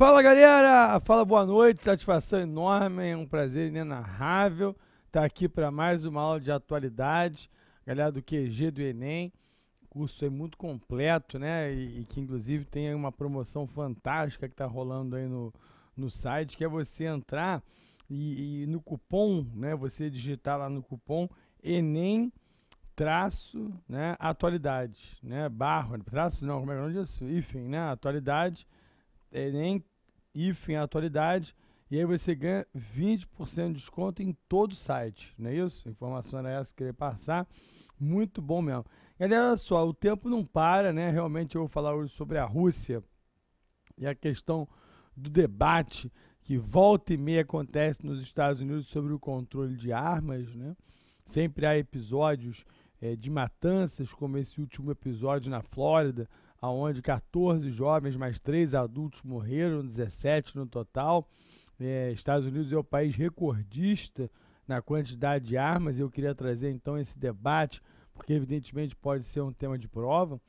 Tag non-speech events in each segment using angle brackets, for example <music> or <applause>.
Fala galera, fala boa noite, satisfação enorme, é um prazer inenarrável estar aqui para mais uma aula de atualidade, galera do QG do Enem, curso é muito completo, né, e, e que inclusive tem uma promoção fantástica que está rolando aí no, no site, que é você entrar e, e, no cupom, né, você digitar lá no cupom Enem traço, né, atualidade, né, barro, traço não, como é que é o nome disso? Enfim, né, atualidade, Enem hífen atualidade, e aí você ganha 20% de desconto em todo o site, não é isso? Informação era essa que queria passar. Muito bom mesmo. Galera, olha só, o tempo não para, né? Realmente eu vou falar hoje sobre a Rússia e a questão do debate que volta e meia acontece nos Estados Unidos sobre o controle de armas, né? Sempre há episódios é, de matanças, como esse último episódio na Flórida, onde 14 jovens mais 3 adultos morreram, 17 no total. É, Estados Unidos é o país recordista na quantidade de armas. Eu queria trazer então esse debate, porque evidentemente pode ser um tema de prova,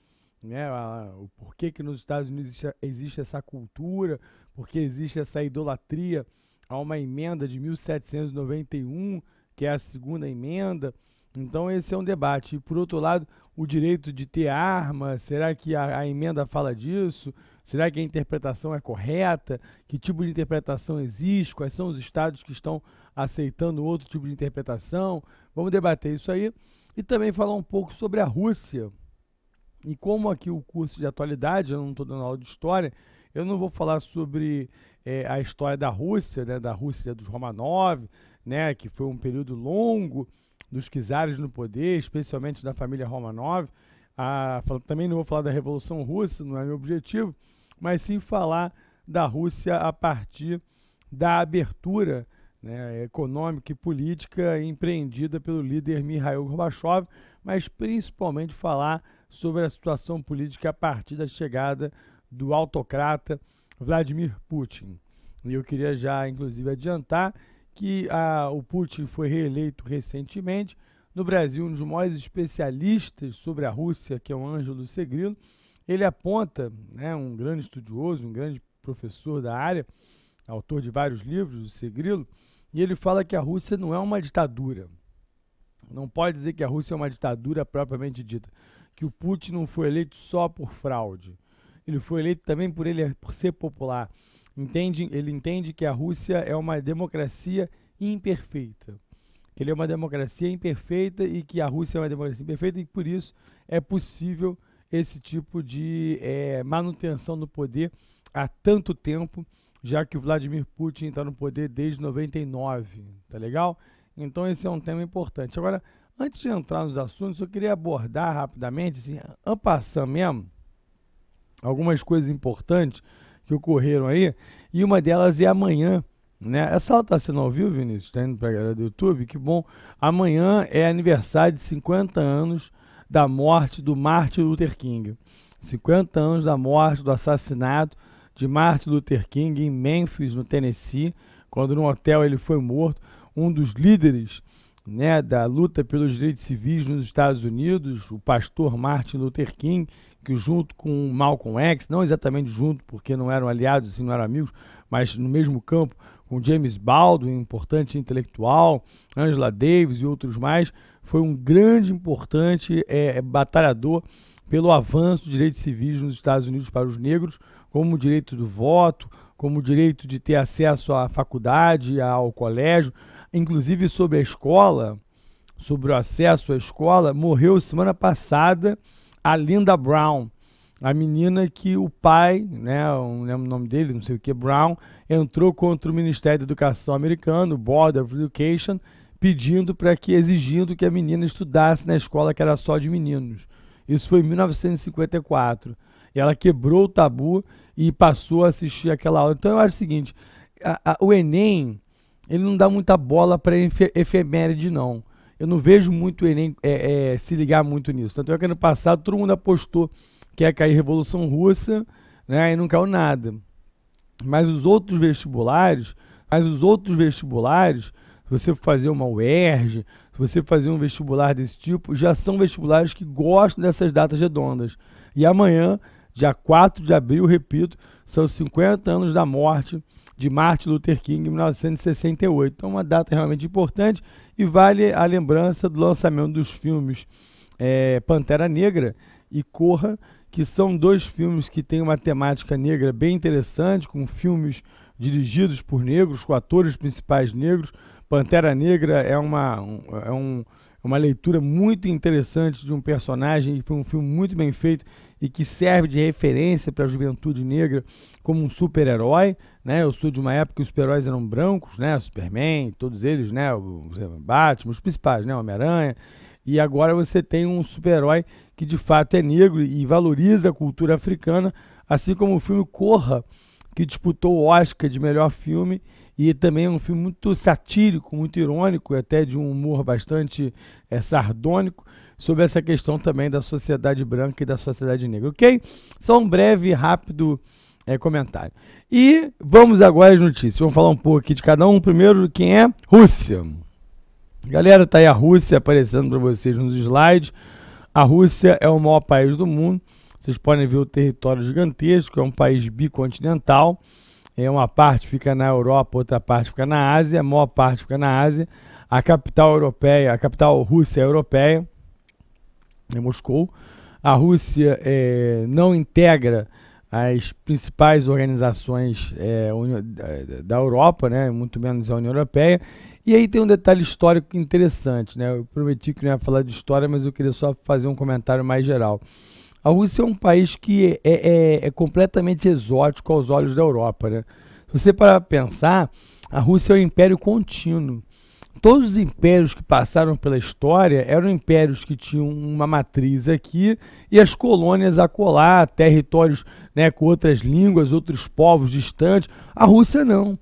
né? o porquê que nos Estados Unidos existe, existe essa cultura, porque existe essa idolatria a uma emenda de 1791, que é a segunda emenda. Então esse é um debate. E por outro lado, o direito de ter arma, será que a, a, emenda fala disso? Será que a interpretação é correta? Que tipo de interpretação existe? Quais são os estados que estão aceitando outro tipo de interpretação? Vamos debater isso aí. E também falar um pouco sobre a Rússia. E como aqui o curso de atualidade, eu não estou dando aula de história, eu não vou falar sobre é, a história da Rússia, né, da Rússia dos Romanov, né, que foi um período longo, dos czares no poder, especialmente da família Romanov. Ah, também não vou falar da Revolução Russa, não é meu objetivo, mas sim falar da Rússia a partir da abertura né, econômica e política empreendida pelo líder Mikhail Gorbachev, mas principalmente falar sobre a situação política a partir da chegada do autocrata Vladimir Putin. E eu queria já, inclusive, adiantar que a, o Putin foi reeleito recentemente. No Brasil, um dos maiores especialistas sobre a Rússia, que é o Ângelo Segrilo, ele aponta, né, um grande estudioso, um grande professor da área, autor de vários livros, o Segrilo, e ele fala que a Rússia não é uma ditadura. Não pode dizer que a Rússia é uma ditadura propriamente dita. Que o Putin não foi eleito só por fraude. Ele foi eleito também por ele por ser popular entende, ele entende que a Rússia é uma democracia imperfeita. Que ele é uma democracia imperfeita e que a Rússia é uma democracia imperfeita e por isso é possível esse tipo de é, manutenção no poder há tanto tempo, já que o Vladimir Putin está no poder desde 99, tá legal? Então esse é um tema importante. Agora, antes de entrar nos assuntos, eu queria abordar rapidamente, assim, ampassando mesmo, algumas coisas importantes que ocorreram aí, e uma delas é amanhã. Né? Essa aula está sendo ao vivo, Vinícius? Está indo para galera do YouTube? Que bom. Amanhã é aniversário de 50 anos da morte do Martin Luther King. 50 anos da morte, do assassinato de Martin Luther King em Memphis, no Tennessee, quando no hotel ele foi morto. Um dos líderes né, da luta pelos direitos civis nos Estados Unidos, o pastor Martin Luther King, que junto com Malcolm X, não exatamente junto, porque não eram aliados, assim, não eram amigos, mas no mesmo campo, com James Baldwin, importante intelectual, Angela Davis e outros mais, foi um grande, importante é, é, batalhador pelo avanço dos direitos civis nos Estados Unidos para os negros, como o direito do voto, como o direito de ter acesso à faculdade, ao colégio, inclusive sobre a escola, sobre o acesso à escola, morreu semana passada a Linda Brown, a menina que o pai, né, não lembro o nome dele, não sei o que, Brown, entrou contra o Ministério da Educação americano, Board of Education, pedindo para que, exigindo que a menina estudasse na escola que era só de meninos. Isso foi em 1954. E ela quebrou o tabu e passou a assistir aquela aula. Então eu acho o seguinte, a, a, o Enem, ele não dá muita bola para efeméride, não eu não vejo muito o Enem é, é, se ligar muito nisso. Tanto é que ano passado todo mundo apostou que ia cair Revolução Russa, né? E não caiu nada. Mas os outros vestibulares, mas os outros vestibulares, se você fazer uma UERJ, se você fazer um vestibular desse tipo, já são vestibulares que gostam dessas datas redondas. E amanhã dia 4 de abril, repito, são 50 anos da morte de Martin Luther King em 1968. Então, uma data realmente importante e vale a lembrança do lançamento dos filmes é, Pantera Negra e Corra, que são dois filmes que têm uma temática negra bem interessante, com filmes dirigidos por negros, com atores principais negros. Pantera Negra é uma, um, é um, uma leitura muito interessante de um personagem, e foi um filme muito bem feito e que serve de referência para a juventude negra como um super-herói, né? Eu sou de uma época que os super-heróis eram brancos, né? Superman, todos eles, né? O Batman, os principais, né? Homem-Aranha. E agora você tem um super-herói que de fato é negro e valoriza a cultura africana, assim como o filme Corra, que disputou o Oscar de melhor filme e também é um filme muito satírico, muito irônico, até de um humor bastante é, sardônico, sobre essa questão também da sociedade branca e da sociedade negra, ok? Só um breve rápido é, comentário. E vamos agora às notícias. Vamos falar um pouco aqui de cada um. Primeiro, quem é? Rússia. Galera, tá aí a Rússia aparecendo para vocês nos slides. A Rússia é o maior país do mundo. Vocês podem ver o território gigantesco, é um país bicontinental. É uma parte fica na Europa, outra parte fica na Ásia, a maior parte fica na Ásia. A capital europeia, a capital Rússia é europeia em Moscou. A Rússia é, não integra as principais organizações é, da Europa, né, muito menos a União Europeia. E aí tem um detalhe histórico interessante. Né? Eu prometi que não ia falar de história, mas eu queria só fazer um comentário mais geral. A Rússia é um país que é, é, é completamente exótico aos olhos da Europa. Né? Se você para pensar, a Rússia é um império contínuo. Todos os impérios que passaram pela história eram impérios que tinham uma matriz aqui e as colônias acolá, territórios né, com outras línguas, outros povos distantes. A Rússia não.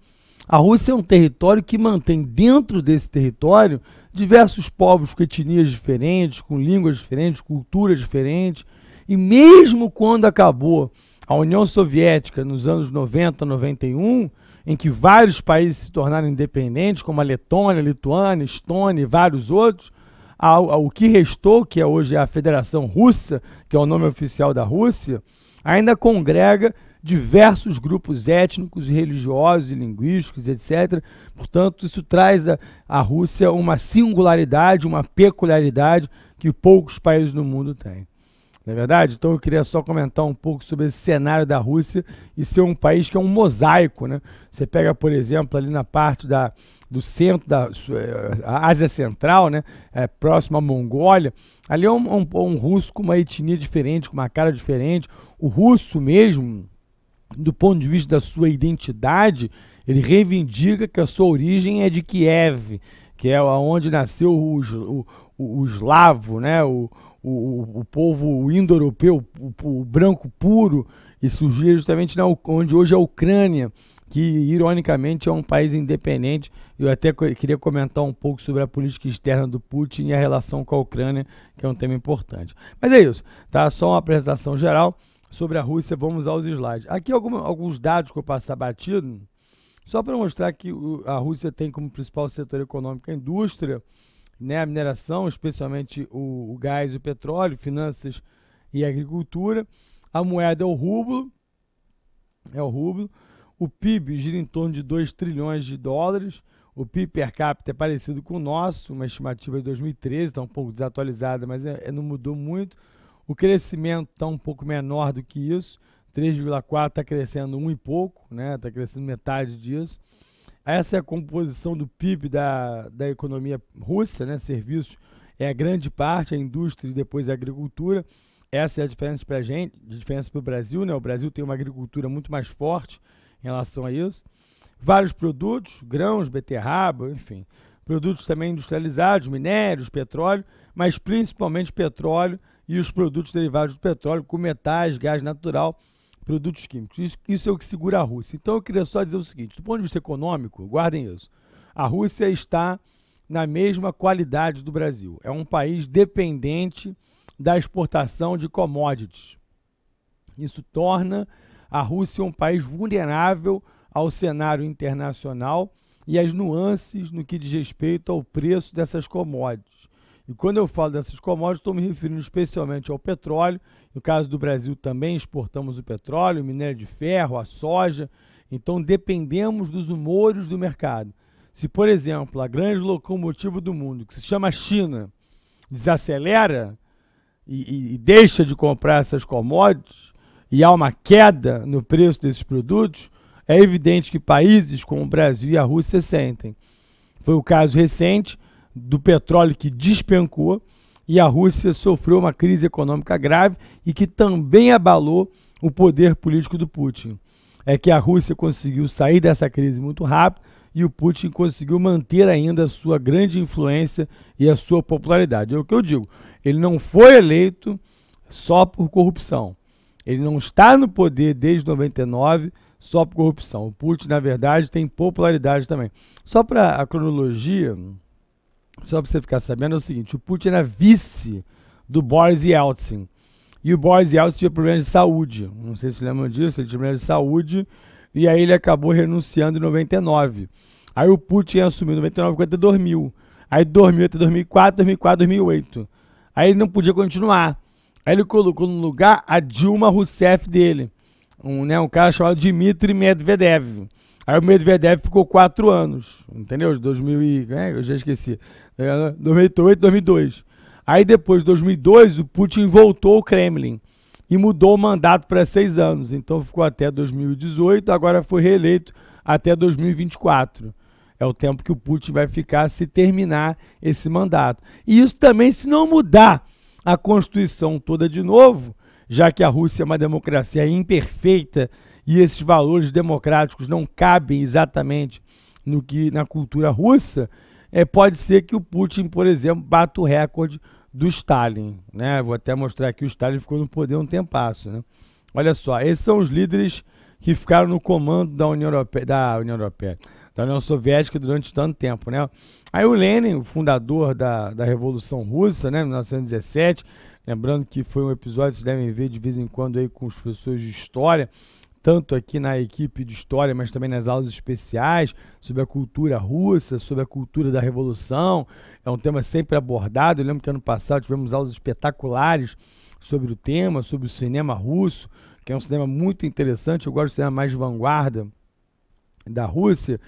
A Rússia é um território que mantém dentro desse território diversos povos com etnias diferentes, com línguas diferentes, culturas diferentes. E mesmo quando acabou a União Soviética nos anos 90, 91, em que vários países se tornaram independentes, como a Letônia, a Lituânia, a Estônia e vários outros, ao, ao, o que restou, que é hoje a Federação Russa, que é o nome oficial da Rússia, ainda congrega diversos grupos étnicos, religiosos e linguísticos, etc. Portanto, isso traz à Rússia uma singularidade, uma peculiaridade que poucos países no mundo têm. Não é verdade? Então eu queria só comentar um pouco sobre esse cenário da Rússia e ser um país que é um mosaico, né? Você pega, por exemplo, ali na parte da, do centro da eh, Ásia Central, né? É, próximo à Mongólia, ali é um, um, um russo com uma etnia diferente, com uma cara diferente. O russo mesmo, do ponto de vista da sua identidade, ele reivindica que a sua origem é de Kiev, que é onde nasceu o, o, o, o eslavo, né? o, o, o povo indo-europeu, o, o, branco puro, e surgiu justamente na, onde hoje é a Ucrânia, que ironicamente é um país independente. Eu até queria comentar um pouco sobre a política externa do Putin e a relação com a Ucrânia, que é um tema importante. Mas é isso, tá? Só uma apresentação geral sobre a Rússia. Vamos aos slides. Aqui alguns dados que eu passo batido, só para mostrar que a Rússia tem como principal setor econômico a indústria né, a mineração, especialmente o, o gás e o petróleo, finanças e agricultura. A moeda é o rublo, é o rublo. O PIB gira em torno de 2 trilhões de dólares. O PIB per capita é parecido com o nosso, uma estimativa de 2013, está um pouco desatualizada, mas é, é, não mudou muito. O crescimento está um pouco menor do que isso, 3,4 está crescendo um e pouco, né? Está crescendo metade disso. Essa é a composição do PIB da, da economia russa, né? Serviços é a grande parte, a indústria e depois a agricultura. Essa é a diferença para a gente, diferença para o Brasil, né? O Brasil tem uma agricultura muito mais forte em relação a isso. Vários produtos, grãos, beterraba, enfim. Produtos também industrializados, minérios, petróleo, mas principalmente petróleo e os produtos derivados do petróleo, como metais, gás natural produtos químicos. Isso, isso é o que segura a Rússia. Então eu queria só dizer o seguinte: do ponto de vista econômico, guardem isso. A Rússia está na mesma qualidade do Brasil. É um país dependente da exportação de commodities. Isso torna a Rússia um país vulnerável ao cenário internacional e às nuances no que diz respeito ao preço dessas commodities. E quando eu falo dessas commodities, estou me referindo especialmente ao petróleo. No caso do Brasil, também exportamos o petróleo, o minério de ferro, a soja. Então, dependemos dos humores do mercado. Se, por exemplo, a grande locomotiva do mundo, que se chama China, desacelera e, e, e deixa de comprar essas commodities e há uma queda no preço desses produtos, é evidente que países como o Brasil e a Rússia sentem. Foi o caso recente do petróleo que despencou e a Rússia sofreu uma crise econômica grave e que também abalou o poder político do Putin. É que a Rússia conseguiu sair dessa crise muito rápido e o Putin conseguiu manter ainda a sua grande influência e a sua popularidade. É o que eu digo. Ele não foi eleito só por corrupção. Ele não está no poder desde 99 só por corrupção. O Putin, na verdade, tem popularidade também. Só para a cronologia, só para você ficar sabendo, é o seguinte: o Putin era vice do Boris Yeltsin. E o Boris Yeltsin tinha problemas de saúde. Não sei se lembram disso, ele tinha problemas de saúde. E aí ele acabou renunciando em 99. Aí o Putin assumiu em 99 até 2000. Aí dormiu até 2004, 2004, 2008. Aí ele não podia continuar. Aí ele colocou no lugar a Dilma Rousseff dele. Um, né, um cara chamado Dmitry Medvedev. Aí o Medvedev ficou quatro anos, entendeu? 2000 e, é, eu já esqueci. 2008, 2002. Aí depois de 2002, o Putin voltou ao Kremlin e mudou o mandato para seis anos. Então ficou até 2018, agora foi reeleito até 2024. É o tempo que o Putin vai ficar se terminar esse mandato. E isso também, se não mudar a Constituição toda de novo, já que a Rússia é uma democracia imperfeita e esses valores democráticos não cabem exatamente no que na cultura russa, é, pode ser que o Putin, por exemplo, bata o recorde do Stalin. Né? Vou até mostrar aqui, o Stalin ficou no poder um tempasso. Né? Olha só, esses são os líderes que ficaram no comando da União Europeia, da União Europeia, da União Soviética durante tanto tempo, né? Aí o Lenin, o fundador da, da Revolução Russa, né, 1917, lembrando que foi um episódio vocês devem ver de vez em quando aí com os professores de história, tanto aqui na equipe de história, mas também nas aulas especiais, sobre a cultura russa, sobre a cultura da Revolução. É um tema sempre abordado. Eu lembro que ano passado tivemos aulas espetaculares sobre o tema, sobre o cinema russo, que é um cinema muito interessante. Eu gosto de cinema mais vanguarda da Rússia.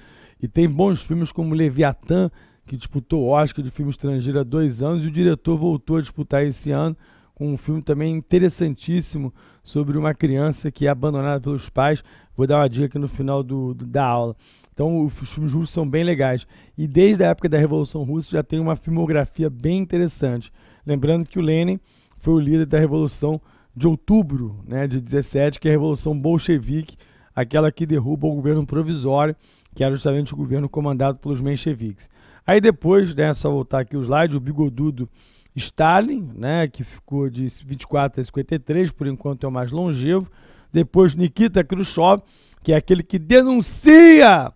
E tem bons filmes como Leviatã, que disputou o Oscar de filme estrangeiro há dois anos, e o diretor voltou a disputar esse ano com um filme também interessantíssimo sobre uma criança que é abandonada pelos pais. Vou dar uma dica aqui no final do, do da aula. Então, os filmes russos são bem legais. E desde a época da Revolução Russa já tem uma filmografia bem interessante. Lembrando que o Lenin foi o líder da Revolução de Outubro né, de 17, que é a Revolução Bolchevique, aquela que derruba o governo provisório, que era justamente o governo comandado pelos mencheviques. Aí depois, né, só voltar aqui o slide, o bigodudo Stalin, né, que ficou de 24 a 53, por enquanto é o mais longevo. Depois Nikita Khrushchev, que é aquele que denuncia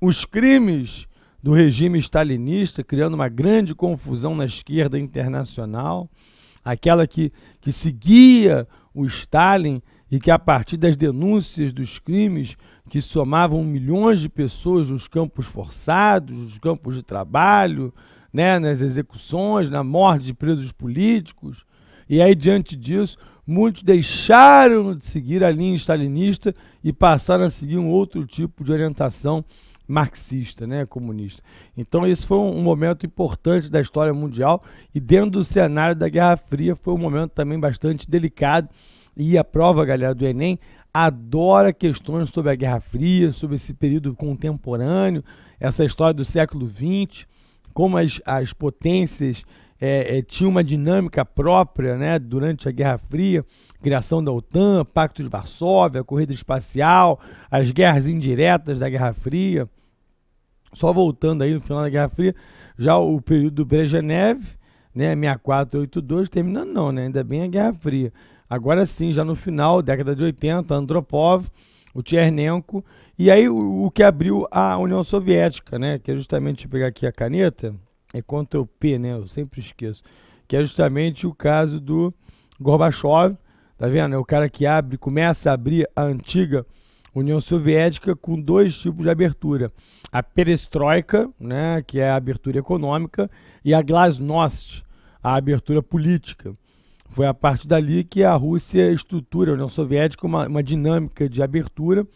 os crimes do regime stalinista, criando uma grande confusão na esquerda internacional. Aquela que, que seguia o Stalin e que, a partir das denúncias dos crimes que somavam milhões de pessoas nos campos forçados, nos campos de trabalho, né, nas execuções, na morte de presos políticos. E aí, diante disso, muitos deixaram de seguir a linha stalinista e passaram a seguir um outro tipo de orientação marxista, né, comunista. Então, esse foi um momento importante da história mundial e dentro do cenário da Guerra Fria foi um momento também bastante delicado. E a prova, galera, do Enem adora questões sobre a Guerra Fria, sobre esse período contemporâneo, essa história do século XX como as, as potências é, é, tinham uma dinâmica própria né, durante a Guerra Fria, criação da OTAN, Pacto de Varsóvia, corrida espacial, as guerras indiretas da Guerra Fria. Só voltando aí no final da Guerra Fria, já o período do Brezhnev, né, 6482, terminando não, né, ainda bem a Guerra Fria. Agora sim, já no final, década de 80, Andropov, o Tchernenko e aí o, o, que abriu a União Soviética, né? Que é justamente, pegar aqui a caneta, é Ctrl P, né? Eu sempre esqueço. Que é justamente o caso do Gorbachev, tá vendo? É o cara que abre, começa a abrir a antiga União Soviética com dois tipos de abertura. A perestroika, né, que é a abertura econômica, e a glasnost, a abertura política. Foi a partir dali que a Rússia estrutura, a União Soviética, uma, uma dinâmica de abertura,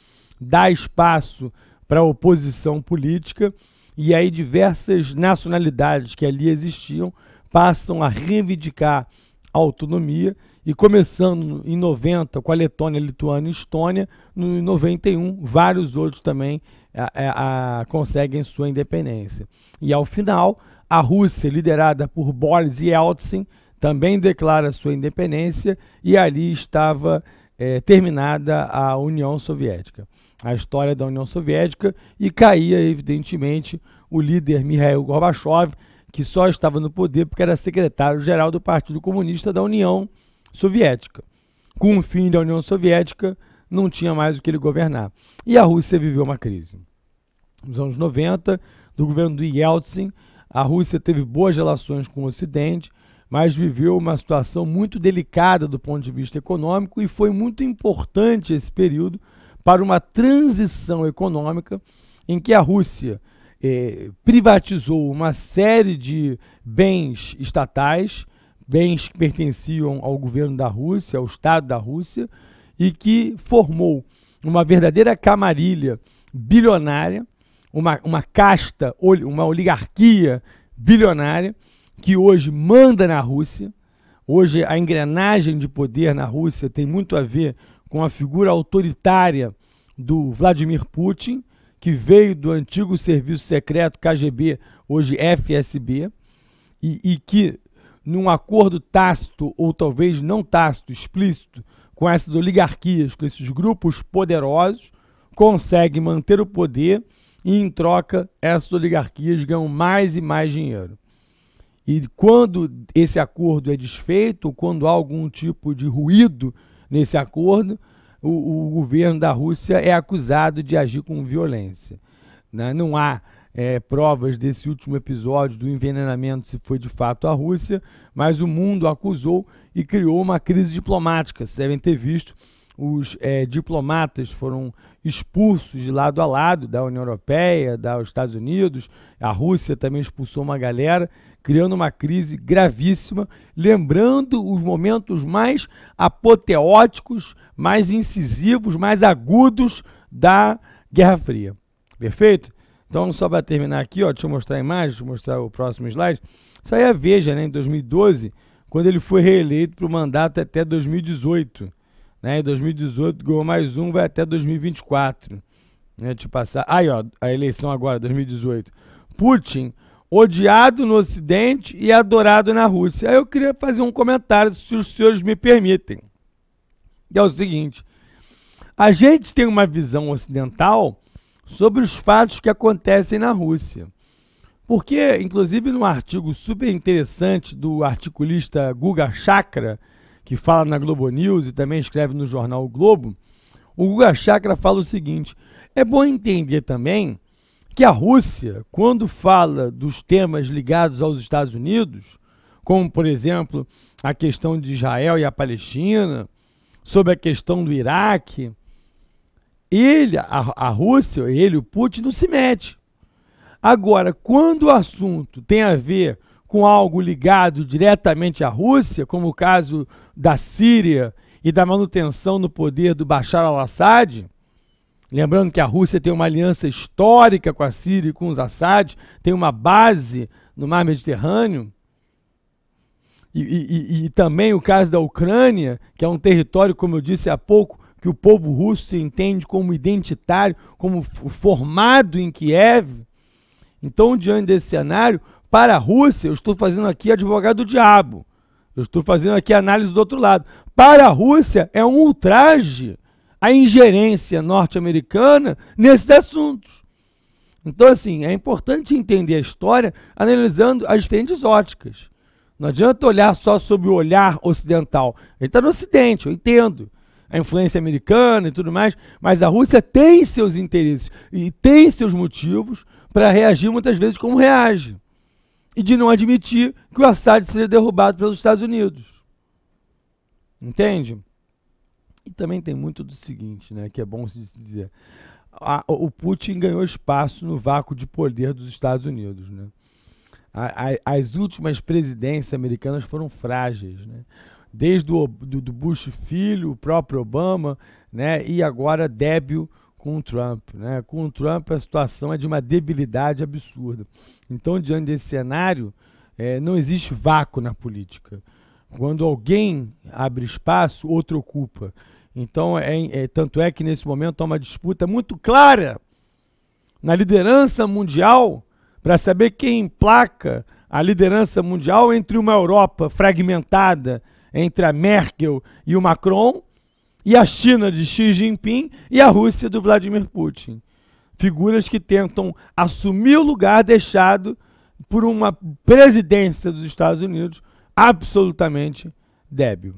dá espaço para a oposição política e aí diversas nacionalidades que ali existiam passam a reivindicar a autonomia e começando em 90 com a Letônia, Lituânia e Estônia, no 91 vários outros também a, a, a, conseguem sua independência. E ao final, a Rússia, liderada por Boris Yeltsin, também declara sua independência e ali estava é, terminada a União Soviética. A história da União Soviética e caía, evidentemente, o líder Mikhail Gorbachev, que só estava no poder porque era secretário-geral do Partido Comunista da União Soviética. Com o fim da União Soviética, não tinha mais o que ele governar. E a Rússia viveu uma crise. Nos anos 90, do governo do Yeltsin, a Rússia teve boas relações com o Ocidente, mas viveu uma situação muito delicada do ponto de vista econômico e foi muito importante esse período para uma transição econômica em que a Rússia eh, privatizou uma série de bens estatais, bens que pertenciam ao governo da Rússia, ao Estado da Rússia, e que formou uma verdadeira camarilha bilionária, uma, uma casta, uma oligarquia bilionária, que hoje manda na Rússia. Hoje a engrenagem de poder na Rússia tem muito a ver com a figura autoritária do Vladimir Putin, que veio do antigo serviço secreto KGB, hoje FSB, e, e que num acordo tácito, ou talvez não tácito, explícito, com essas oligarquias, com esses grupos poderosos, consegue manter o poder e, em troca, essas oligarquias ganham mais e mais dinheiro. E quando esse acordo é desfeito, quando há algum tipo de ruído nesse acordo, o, o governo da Rússia é acusado de agir com violência. Né? Não há é, provas desse último episódio do envenenamento, se foi de fato a Rússia, mas o mundo acusou e criou uma crise diplomática. Vocês devem ter visto, os é, diplomatas foram expulsos de lado a lado da União Europeia, dos Estados Unidos, a Rússia também expulsou uma galera, criando uma crise gravíssima, lembrando os momentos mais apoteóticos, mais incisivos, mais agudos da Guerra Fria. Perfeito? Então, só para terminar aqui, ó, deixa eu mostrar a imagem, deixa eu mostrar o próximo slide. Isso aí é Veja, né, em 2012, quando ele foi reeleito para o mandato até 2018. Né, em 2018 ganhou mais um, vai até 2024. Né, deixa eu passar. Aí, ó, a eleição agora, 2018. Putin, odiado no Ocidente e adorado na Rússia. Aí eu queria fazer um comentário, se os senhores me permitem. E é o seguinte: a gente tem uma visão ocidental sobre os fatos que acontecem na Rússia. Porque, inclusive, num artigo super interessante do articulista Guga Chakra, que fala na Globo News e também escreve no jornal o Globo, o Guga Chakra fala o seguinte: é bom entender também que a Rússia, quando fala dos temas ligados aos Estados Unidos, como, por exemplo, a questão de Israel e a Palestina, sobre a questão do Iraque, ele, a, a Rússia, ele, o Putin, não se mete. Agora, quando o assunto tem a ver com algo ligado diretamente à Rússia, como o caso da Síria e da manutenção no poder do Bashar al-Assad, lembrando que a Rússia tem uma aliança histórica com a Síria e com os Assad, tem uma base no mar Mediterrâneo, e, e, e, também o caso da Ucrânia, que é um território, como eu disse há pouco, que o povo russo se entende como identitário, como formado em Kiev. Então, diante desse cenário, para a Rússia, eu estou fazendo aqui advogado do diabo. Eu estou fazendo aqui análise do outro lado. Para a Rússia, é um ultraje a ingerência norte-americana nesses assuntos. Então, assim, é importante entender a história analisando as diferentes óticas. Não adianta olhar só sob o olhar ocidental. Ele está no Ocidente, eu entendo a influência americana e tudo mais, mas a Rússia tem seus interesses e tem seus motivos para reagir muitas vezes como reage. E de não admitir que o Assad seja derrubado pelos Estados Unidos. Entende? E também tem muito do seguinte, né, que é bom se dizer. A, o Putin ganhou espaço no vácuo de poder dos Estados Unidos. Né? a, a, as últimas presidências americanas foram frágeis, né? Desde o do, do Bush filho, o próprio Obama, né? E agora débil com o Trump, né? Com o Trump a situação é de uma debilidade absurda. Então, diante desse cenário, é, não existe vácuo na política. Quando alguém abre espaço, outro ocupa. Então, é, é, tanto é que nesse momento há uma disputa muito clara na liderança mundial para saber quem emplaca a liderança mundial entre uma Europa fragmentada entre a Merkel e o Macron e a China de Xi Jinping e a Rússia do Vladimir Putin. Figuras que tentam assumir o lugar deixado por uma presidência dos Estados Unidos absolutamente débil.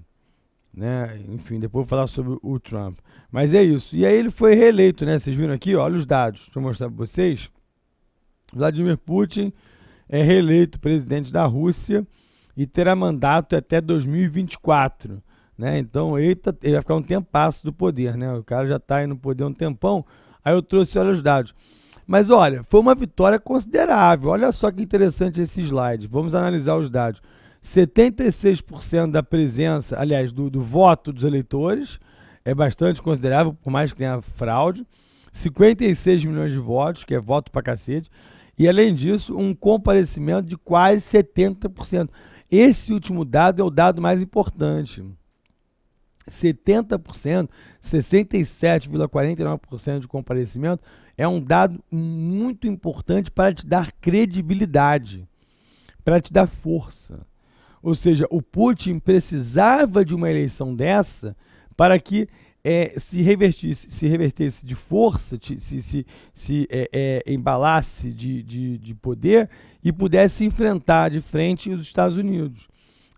Né? Enfim, depois vou falar sobre o Trump. Mas é isso. E aí ele foi reeleito, né? Vocês viram aqui, olha os dados. Deixa eu mostrar para vocês. Vladimir Putin é reeleito presidente da Rússia e terá mandato até 2024. Né? Então tá, ele vai ficar um tempasso do poder. Né? O cara já está aí no poder um tempão. Aí eu trouxe, olha os dados. Mas olha, foi uma vitória considerável. Olha só que interessante esse slide. Vamos analisar os dados. 76% da presença, aliás, do, do voto dos eleitores, é bastante considerável, por mais que tenha fraude. 56 milhões de votos, que é voto pra cacete. E além disso, um comparecimento de quase 70%. Esse último dado é o dado mais importante. 70%, 67,49% de comparecimento é um dado muito importante para te dar credibilidade, para te dar força. Ou seja, o Putin precisava de uma eleição dessa para que é, se revertisse, se revertesse de força, se, se, se é, é, embalasse de, de, de poder e pudesse enfrentar de frente os Estados Unidos.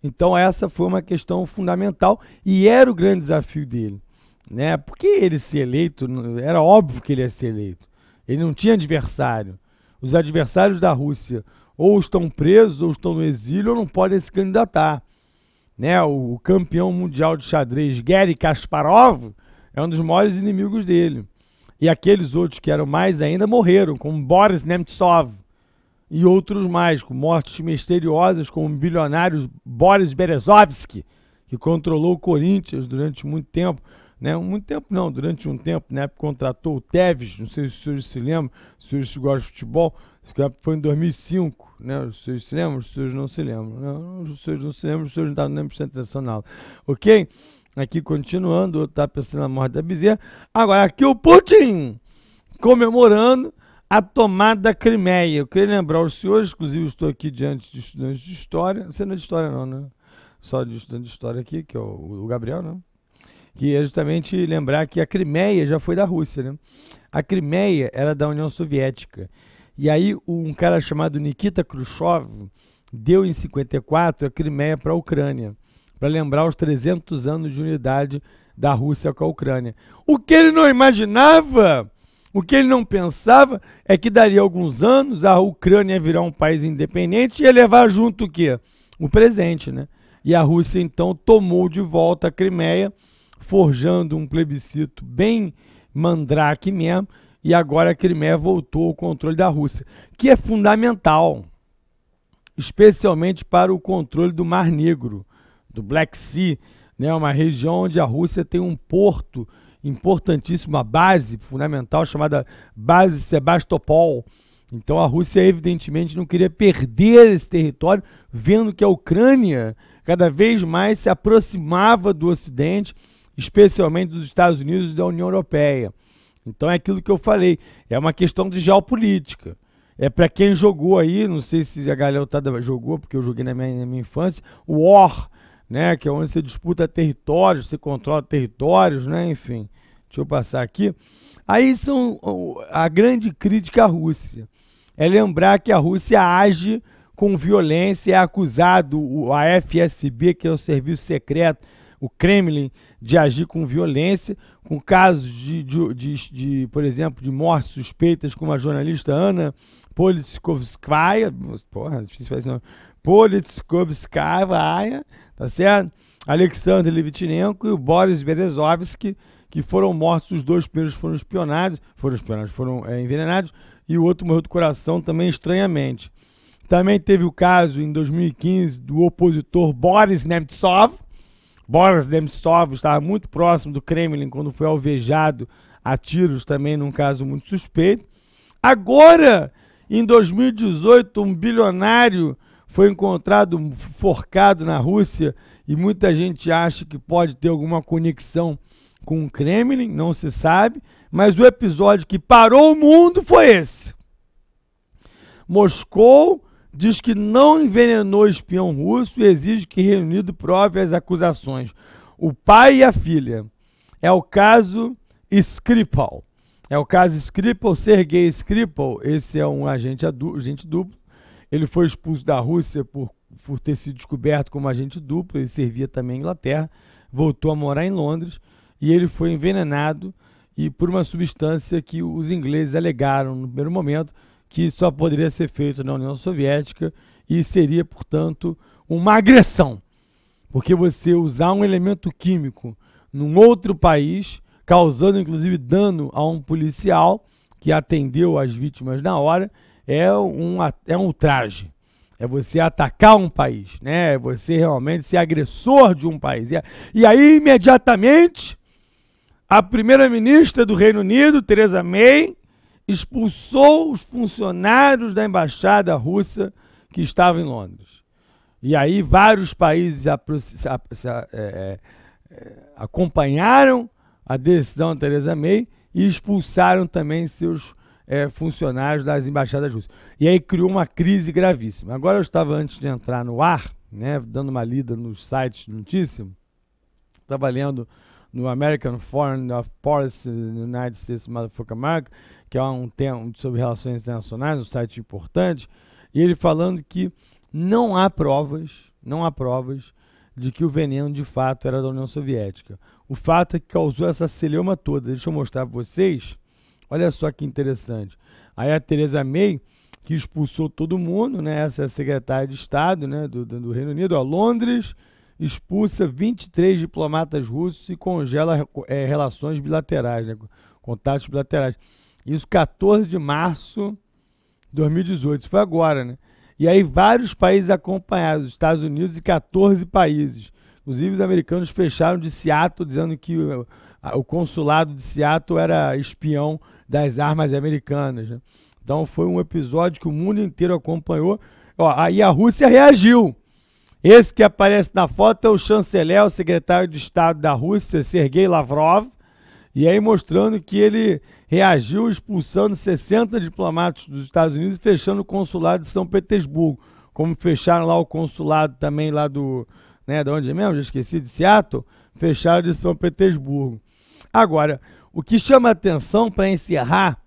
Então essa foi uma questão fundamental e era o grande desafio dele. Né? Porque ele ser eleito, era óbvio que ele ia ser eleito. Ele não tinha adversário. Os adversários da Rússia ou estão presos, ou estão no exílio, ou não podem se candidatar né, o campeão mundial de xadrez Gary Kasparov é um dos maiores inimigos dele. E aqueles outros que eram mais ainda morreram, como Boris Nemtsov e outros mais, com mortes misteriosas, como o bilionário Boris Berezovsky, que controlou o Corinthians durante muito tempo. Né? Muito tempo não, durante um tempo, né? Contratou o Tevez, não sei se os senhores se lembram, se os senhores gostam de futebol, foi em 2005, né? Os senhores se lembram, os senhores não se lembram. Não, os senhores não se lembram, os senhores não estavam nem prestando atenção nada. Ok? Aqui continuando, está pensando na morte da bezerra. Agora, aqui o Putin comemorando a tomada da Crimeia. Eu queria lembrar os senhores, inclusive estou aqui diante de estudantes de história. Você não é de história, não, né? Só de estudante de história aqui, que é o, o Gabriel, né? Que é justamente lembrar que a Crimeia já foi da Rússia, né? A Crimeia era da União Soviética. E aí um cara chamado Nikita Khrushchev deu em 54 a Crimeia para a Ucrânia, para lembrar os 300 anos de unidade da Rússia com a Ucrânia. O que ele não imaginava, o que ele não pensava é que daria alguns anos a Ucrânia ia virar um país independente e ia levar junto o quê? O presente, né? E a Rússia então tomou de volta a Crimeia, forjando um plebiscito bem mandrake mesmo, e agora a Crimeia voltou ao controle da Rússia, que é fundamental, especialmente para o controle do Mar Negro, do Black Sea, né, uma região onde a Rússia tem um porto importantíssimo, uma base fundamental chamada Base Sebastopol. Então a Rússia evidentemente não queria perder esse território, vendo que a Ucrânia cada vez mais se aproximava do Ocidente, especialmente dos Estados Unidos e da União Europeia. Então é aquilo que eu falei, é uma questão de geopolítica. É para quem jogou aí, não sei se a galera jogou, porque eu joguei na minha, na minha infância, o War, né, que é onde você disputa territórios, você controla territórios, né, enfim. Deixa eu passar aqui. Aí são a grande crítica à Rússia. É lembrar que a Rússia age com violência, é acusado a FSB, que é o serviço secreto, o Kremlin, de agir com violência com casos de, de, de, de, por exemplo, de mortes suspeitas como a jornalista Ana Politkovskaya, porra, difícil fazer nome, Politkovskaya, tá certo? Alexander Levitnenko e o Boris Berezovsky, que foram mortos, os dois primeiros foram espionados, foram espionados, foram é, envenenados, e o outro morreu do coração também estranhamente. Também teve o caso em 2015 do opositor Boris Nemtsov. Boris Nemtsov estava muito próximo do Kremlin quando foi alvejado a tiros, também num caso muito suspeito. Agora, em 2018, um bilionário foi encontrado forcado na Rússia e muita gente acha que pode ter alguma conexão com o Kremlin, não se sabe, mas o episódio que parou o mundo foi esse. Moscou diz que não envenenou espião russo e exige que Reino Unido prove as acusações. O pai e a filha. É o caso Skripal. É o caso Skripal, Sergei Skripal, esse é um agente, agente duplo. Ele foi expulso da Rússia por, por ter sido descoberto como agente duplo, ele servia também à Inglaterra, voltou a morar em Londres e ele foi envenenado e por uma substância que os ingleses alegaram no primeiro momento que só poderia ser feito na União Soviética e seria, portanto, uma agressão. Porque você usar um elemento químico num outro país, causando inclusive dano a um policial que atendeu as vítimas na hora, é um, é um ultraje. É você atacar um país, né? É você realmente ser agressor de um país. E aí, imediatamente, a primeira-ministra do Reino Unido, Theresa May, expulsou os funcionários da embaixada russa que estavam em Londres. E aí vários países é, é, acompanharam a decisão da Theresa May e expulsaram também seus é, funcionários das embaixadas russas. E aí criou uma crise gravíssima. Agora eu estava antes de entrar no ar, né, dando uma lida nos sites de notícia, estava lendo no American Foreign Policy United States Motherfucker America, que é um tema sobre relações internacionais, um site importante, e ele falando que não há provas, não há provas de que o veneno de fato era da União Soviética. O fato é que causou essa celeuma toda. Deixa eu mostrar para vocês. Olha só que interessante. Aí a Teresa May, que expulsou todo mundo, né? Essa é a secretária de Estado né? do, do Reino Unido, ó, Londres expulsa 23 diplomatas russos e congela é, relações bilaterais, né? contatos bilaterais. Isso 14 de março de 2018. Isso foi agora, né? E aí vários países acompanhados, Estados Unidos e 14 países. Inclusive os americanos fecharam de Seattle, dizendo que o, o consulado de Seattle era espião das armas americanas. Né? Então foi um episódio que o mundo inteiro acompanhou. Ó, aí a Rússia reagiu. Esse que aparece na foto é o chanceler, o secretário de Estado da Rússia, Sergei Lavrov. E aí mostrando que ele reagiu expulsando 60 diplomatas dos Estados Unidos e fechando o consulado de São Petersburgo. Como fecharam lá o consulado também lá do. Né, de onde é mesmo? Já esqueci, de Seattle. Fecharam de São Petersburgo. Agora, o que chama atenção para encerrar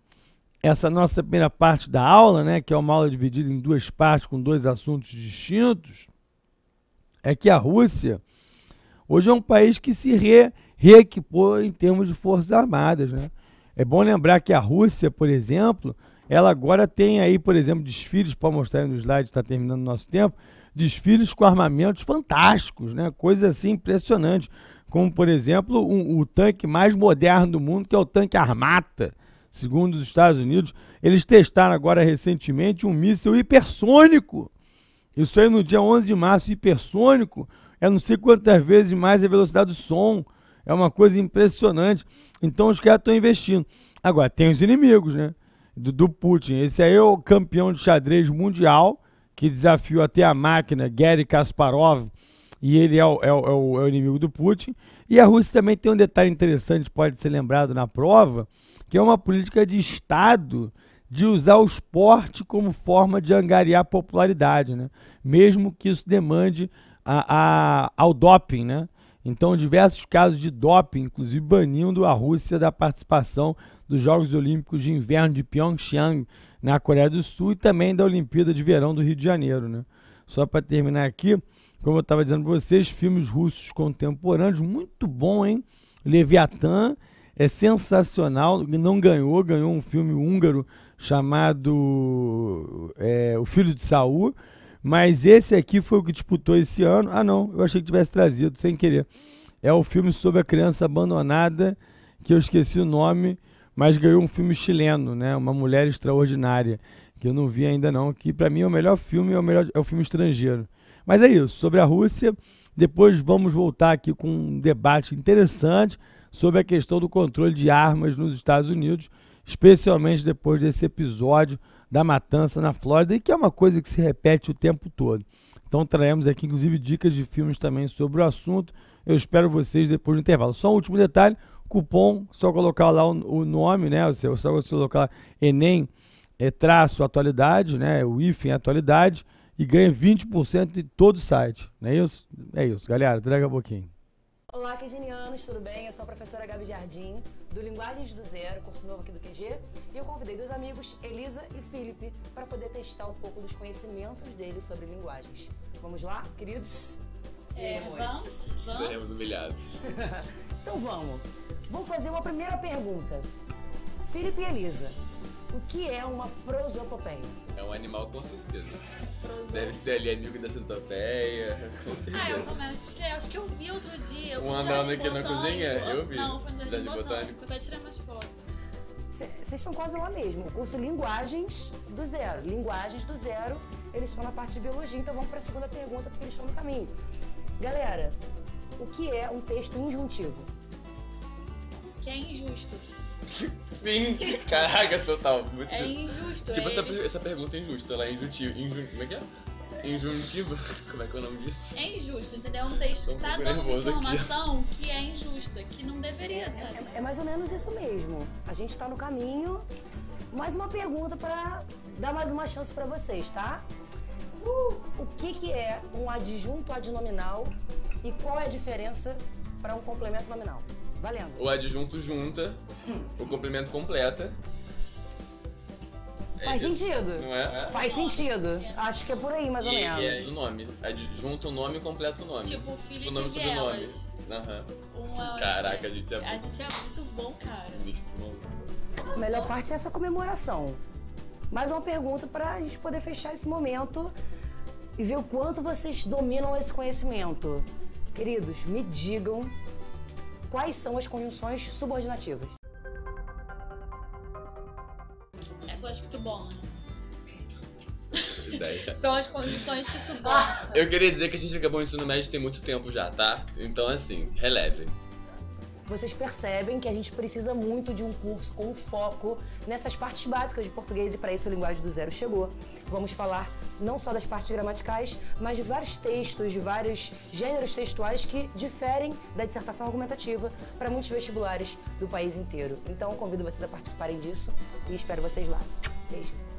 essa nossa primeira parte da aula, né, que é uma aula dividida em duas partes com dois assuntos distintos, é que a Rússia hoje é um país que se re, reequipou em termos de forças armadas, né? É bom lembrar que a Rússia, por exemplo, ela agora tem aí, por exemplo, desfiles, para mostrar no slide, está terminando o nosso tempo, desfiles com armamentos fantásticos, né? Coisas assim impressionantes. Como, por exemplo, um, o tanque mais moderno do mundo, que é o tanque Armata, segundo os Estados Unidos. Eles testaram agora recentemente um míssil hipersônico. Isso aí no dia 11 de março, hipersônico, é não sei quantas vezes mais a velocidade do som. É uma coisa impressionante. Então os caras estão investindo. Agora, tem os inimigos, né? Do, do, Putin. Esse aí é o campeão de xadrez mundial, que desafiou até a máquina, Gary Kasparov, e ele é o, é, o, é, o, é o, inimigo do Putin. E a Rússia também tem um detalhe interessante, pode ser lembrado na prova, que é uma política de Estado de usar o esporte como forma de angariar popularidade, né? mesmo que isso demande a, a, ao doping, né? Então, diversos casos de doping, inclusive banindo a Rússia da participação dos Jogos Olímpicos de Inverno de Pyeongchang, na Coreia do Sul, e também da Olimpíada de Verão do Rio de Janeiro. Né? Só para terminar aqui, como eu estava dizendo para vocês, filmes russos contemporâneos, muito bom, hein? Leviatã é sensacional, não ganhou, ganhou um filme húngaro chamado é, O Filho de Saul, mas esse aqui foi o que disputou esse ano. Ah, não, eu achei que tivesse trazido, sem querer. É o filme sobre a criança abandonada, que eu esqueci o nome, mas ganhou um filme chileno, né? Uma Mulher Extraordinária, que eu não vi ainda não, que para mim é o melhor filme, é o melhor é o filme estrangeiro. Mas é isso, sobre a Rússia, depois vamos voltar aqui com um debate interessante sobre a questão do controle de armas nos Estados Unidos, especialmente depois desse episódio da matança na Flórida, e que é uma coisa que se repete o tempo todo. Então traremos aqui, inclusive, dicas de filmes também sobre o assunto. Eu espero vocês depois do intervalo. Só um último detalhe: cupom, só colocar lá o, o nome, né? Ou seja, só você colocar Enem, é, traço atualidade, né? O IFEM atualidade, e ganha 20% de todo o site. Não é isso? É isso, galera. Traga um pouquinho. Olá, quegenianos, tudo bem? Eu sou a professora Gabi Jardim, do Linguagens do Zero, curso novo aqui do QG, e eu convidei dois amigos, Elisa e Felipe, para poder testar um pouco dos conhecimentos deles sobre linguagens. Vamos lá, queridos? É, vamos, vamos. Seremos humilhados. <laughs> então vamos. Vou fazer uma primeira pergunta. Felipe e Elisa, o que é uma prosopopeia? É um animal com certeza. Deve ser ali amigo da centopeia, com certeza. Ah, eu também acho que, acho que eu vi outro dia. Eu Um andando aqui na cozinha? Eu vi. Não, foi no Jardim Botânico. Botânico. Eu até tirei mais fotos. Vocês estão quase lá mesmo. O curso Linguagens do Zero. Linguagens do Zero, eles estão na parte de biologia, então vamos para a segunda pergunta, porque eles estão no caminho. Galera, o que é um texto injuntivo? Que é injusto. Sim! Caraca, total. Muito... É injusto. Tipo, é essa, essa pergunta é injusta. Ela é injuntiva. Injun... Como é que é? Injuntiva? <laughs> Como é que é o nome disso? É injusto, entendeu? É um texto que tá dando uma nervoso aqui. informação que é injusta, que não deveria tá? estar. É, é mais ou menos isso mesmo. A gente está no caminho. Mais uma pergunta para dar mais uma chance para vocês, tá? Uh, o que, que é um adjunto adnominal e qual é a diferença para um complemento nominal? Valendo. O adjunto junta, o complemento completa. É Faz isso, sentido. Não é? Faz sentido. Acho que é por aí, mais ou E, menos. e é do nome. Adjunta o nome e completa o nome. Tipo, Felipe o nome e Vielas. sobrenome. Aham. Um é- Caraca, a gente é A muito gente é muito bom, cara. sinistro, maluco. A melhor parte é essa comemoração. Mais uma pergunta para a gente poder fechar esse momento e ver o quanto vocês dominam esse conhecimento. Queridos, me digam quais são as conjunções subordinativas. É só as que subornam. Ideia. <laughs> São as condições que subornam. Eu queria dizer que a gente acabou o ensino médio tem muito tempo já, tá? Então, assim, releve. Vocês percebem que a gente precisa muito de um curso com foco nessas partes básicas de português e para isso a linguagem do zero chegou. Vamos falar não só das partes gramaticais, mas de vários textos, de vários gêneros textuais que diferem da dissertação argumentativa para muitos vestibulares do país inteiro. Então convido vocês a participarem disso e espero vocês lá. Beijo.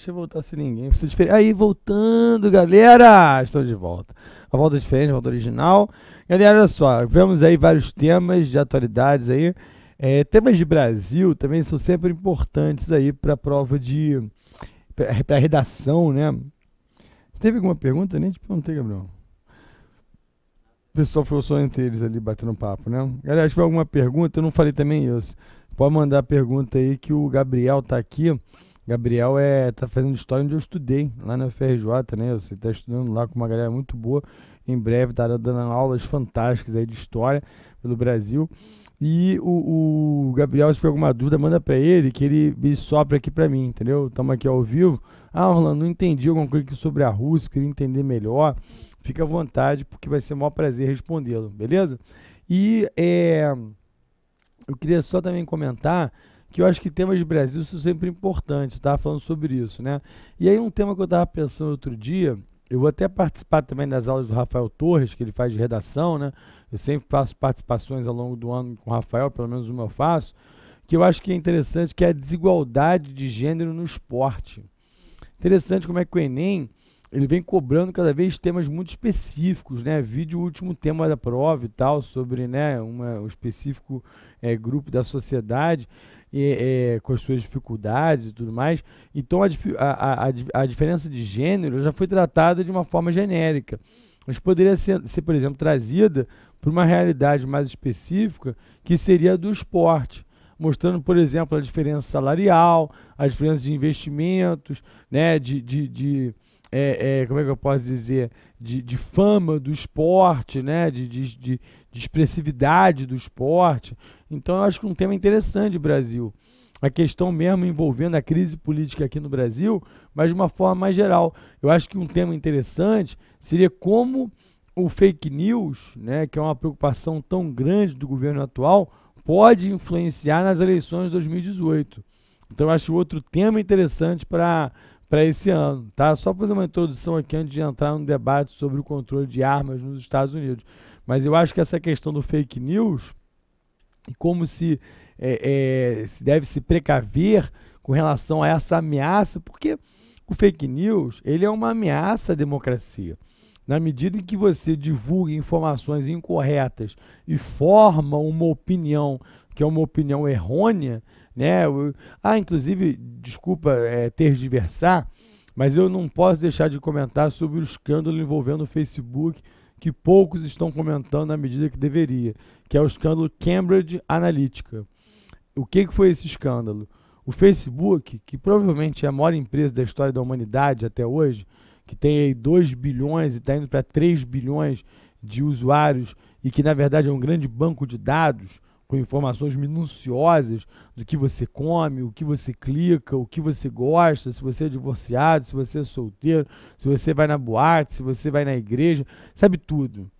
Deixa eu voltar sem ninguém. Diferente. Aí, voltando, galera! Estamos de volta. A volta diferente, a volta original. Galera, olha só. Vemos aí vários temas de atualidades aí. É, temas de Brasil também são sempre importantes aí para a prova de. para redação, né? Teve alguma pergunta? Nem te perguntei, Gabriel. O pessoal ficou só entre eles ali batendo papo, né? Galera, se tiver alguma pergunta, eu não falei também isso. Pode mandar pergunta aí que o Gabriel tá aqui. Gabriel é, tá fazendo história onde eu estudei, lá na UFRJ, né? Você tá estudando lá com uma galera muito boa. Em breve tá dando aulas fantásticas aí de história pelo Brasil. E o, o Gabriel, se tiver alguma dúvida, manda pra ele, que ele me sopra aqui pra mim, entendeu? Estamos aqui ao vivo. Ah, Orlando, não entendi alguma coisa sobre a Rússia, queria entender melhor. Fica à vontade, porque vai ser o maior prazer respondê-lo, beleza? E é, eu queria só também comentar que eu acho que temas de Brasil são sempre importantes. Estava falando sobre isso, né? E aí um tema que eu estava pensando outro dia, eu vou até participar também das aulas do Rafael Torres, que ele faz de redação, né? Eu sempre faço participações ao longo do ano com o Rafael, pelo menos uma eu faço, que eu acho que é interessante, que é a desigualdade de gênero no esporte. Interessante como é que o Enem ele vem cobrando cada vez temas muito específicos, né? Vídeo o último tema da prova e tal, sobre né, uma, um específico é, grupo da sociedade é, com as suas dificuldades e tudo mais. Então a, a, a, a diferença de gênero já foi tratada de uma forma genérica. Mas poderia ser, ser por exemplo, trazida para uma realidade mais específica, que seria a do esporte. mostrando, por exemplo, a diferença salarial, a diferença de investimentos, né, de, de, de é, é, como é que eu posso dizer, de, de fama do esporte, né, de, de, de, de expressividade do esporte. Então, eu acho que um tema interessante, Brasil a questão mesmo envolvendo a crise política aqui no Brasil, mas de uma forma mais geral. Eu acho que um tema interessante seria como o fake news, né, que é uma preocupação tão grande do governo atual, pode influenciar nas eleições de 2018. Então, eu acho outro tema interessante para para esse ano, tá? Só fazer uma introdução aqui antes de entrar no debate sobre o controle de armas nos Estados Unidos. Mas eu acho que essa questão do fake news e como se é, é, se deve se precaver com relação a essa ameaça, porque o fake news ele é uma ameaça à democracia. Na medida em que você divulga informações incorretas e forma uma opinião que é uma opinião errônea, né? Ah, inclusive, desculpa é, diversar, mas eu não posso deixar de comentar sobre o escândalo envolvendo o Facebook que poucos estão comentando na medida que deveria, que é o escândalo Cambridge Analytica. O que, que foi esse escândalo? O Facebook, que provavelmente é a maior empresa da história da humanidade até hoje, que tem aí 2 bilhões e está indo para 3 bilhões de usuários e que na verdade é um grande banco de dados com informações minuciosas do que você come, o que você clica, o que você gosta, se você é divorciado, se você é solteiro, se você vai na boate, se você vai na igreja, sabe tudo.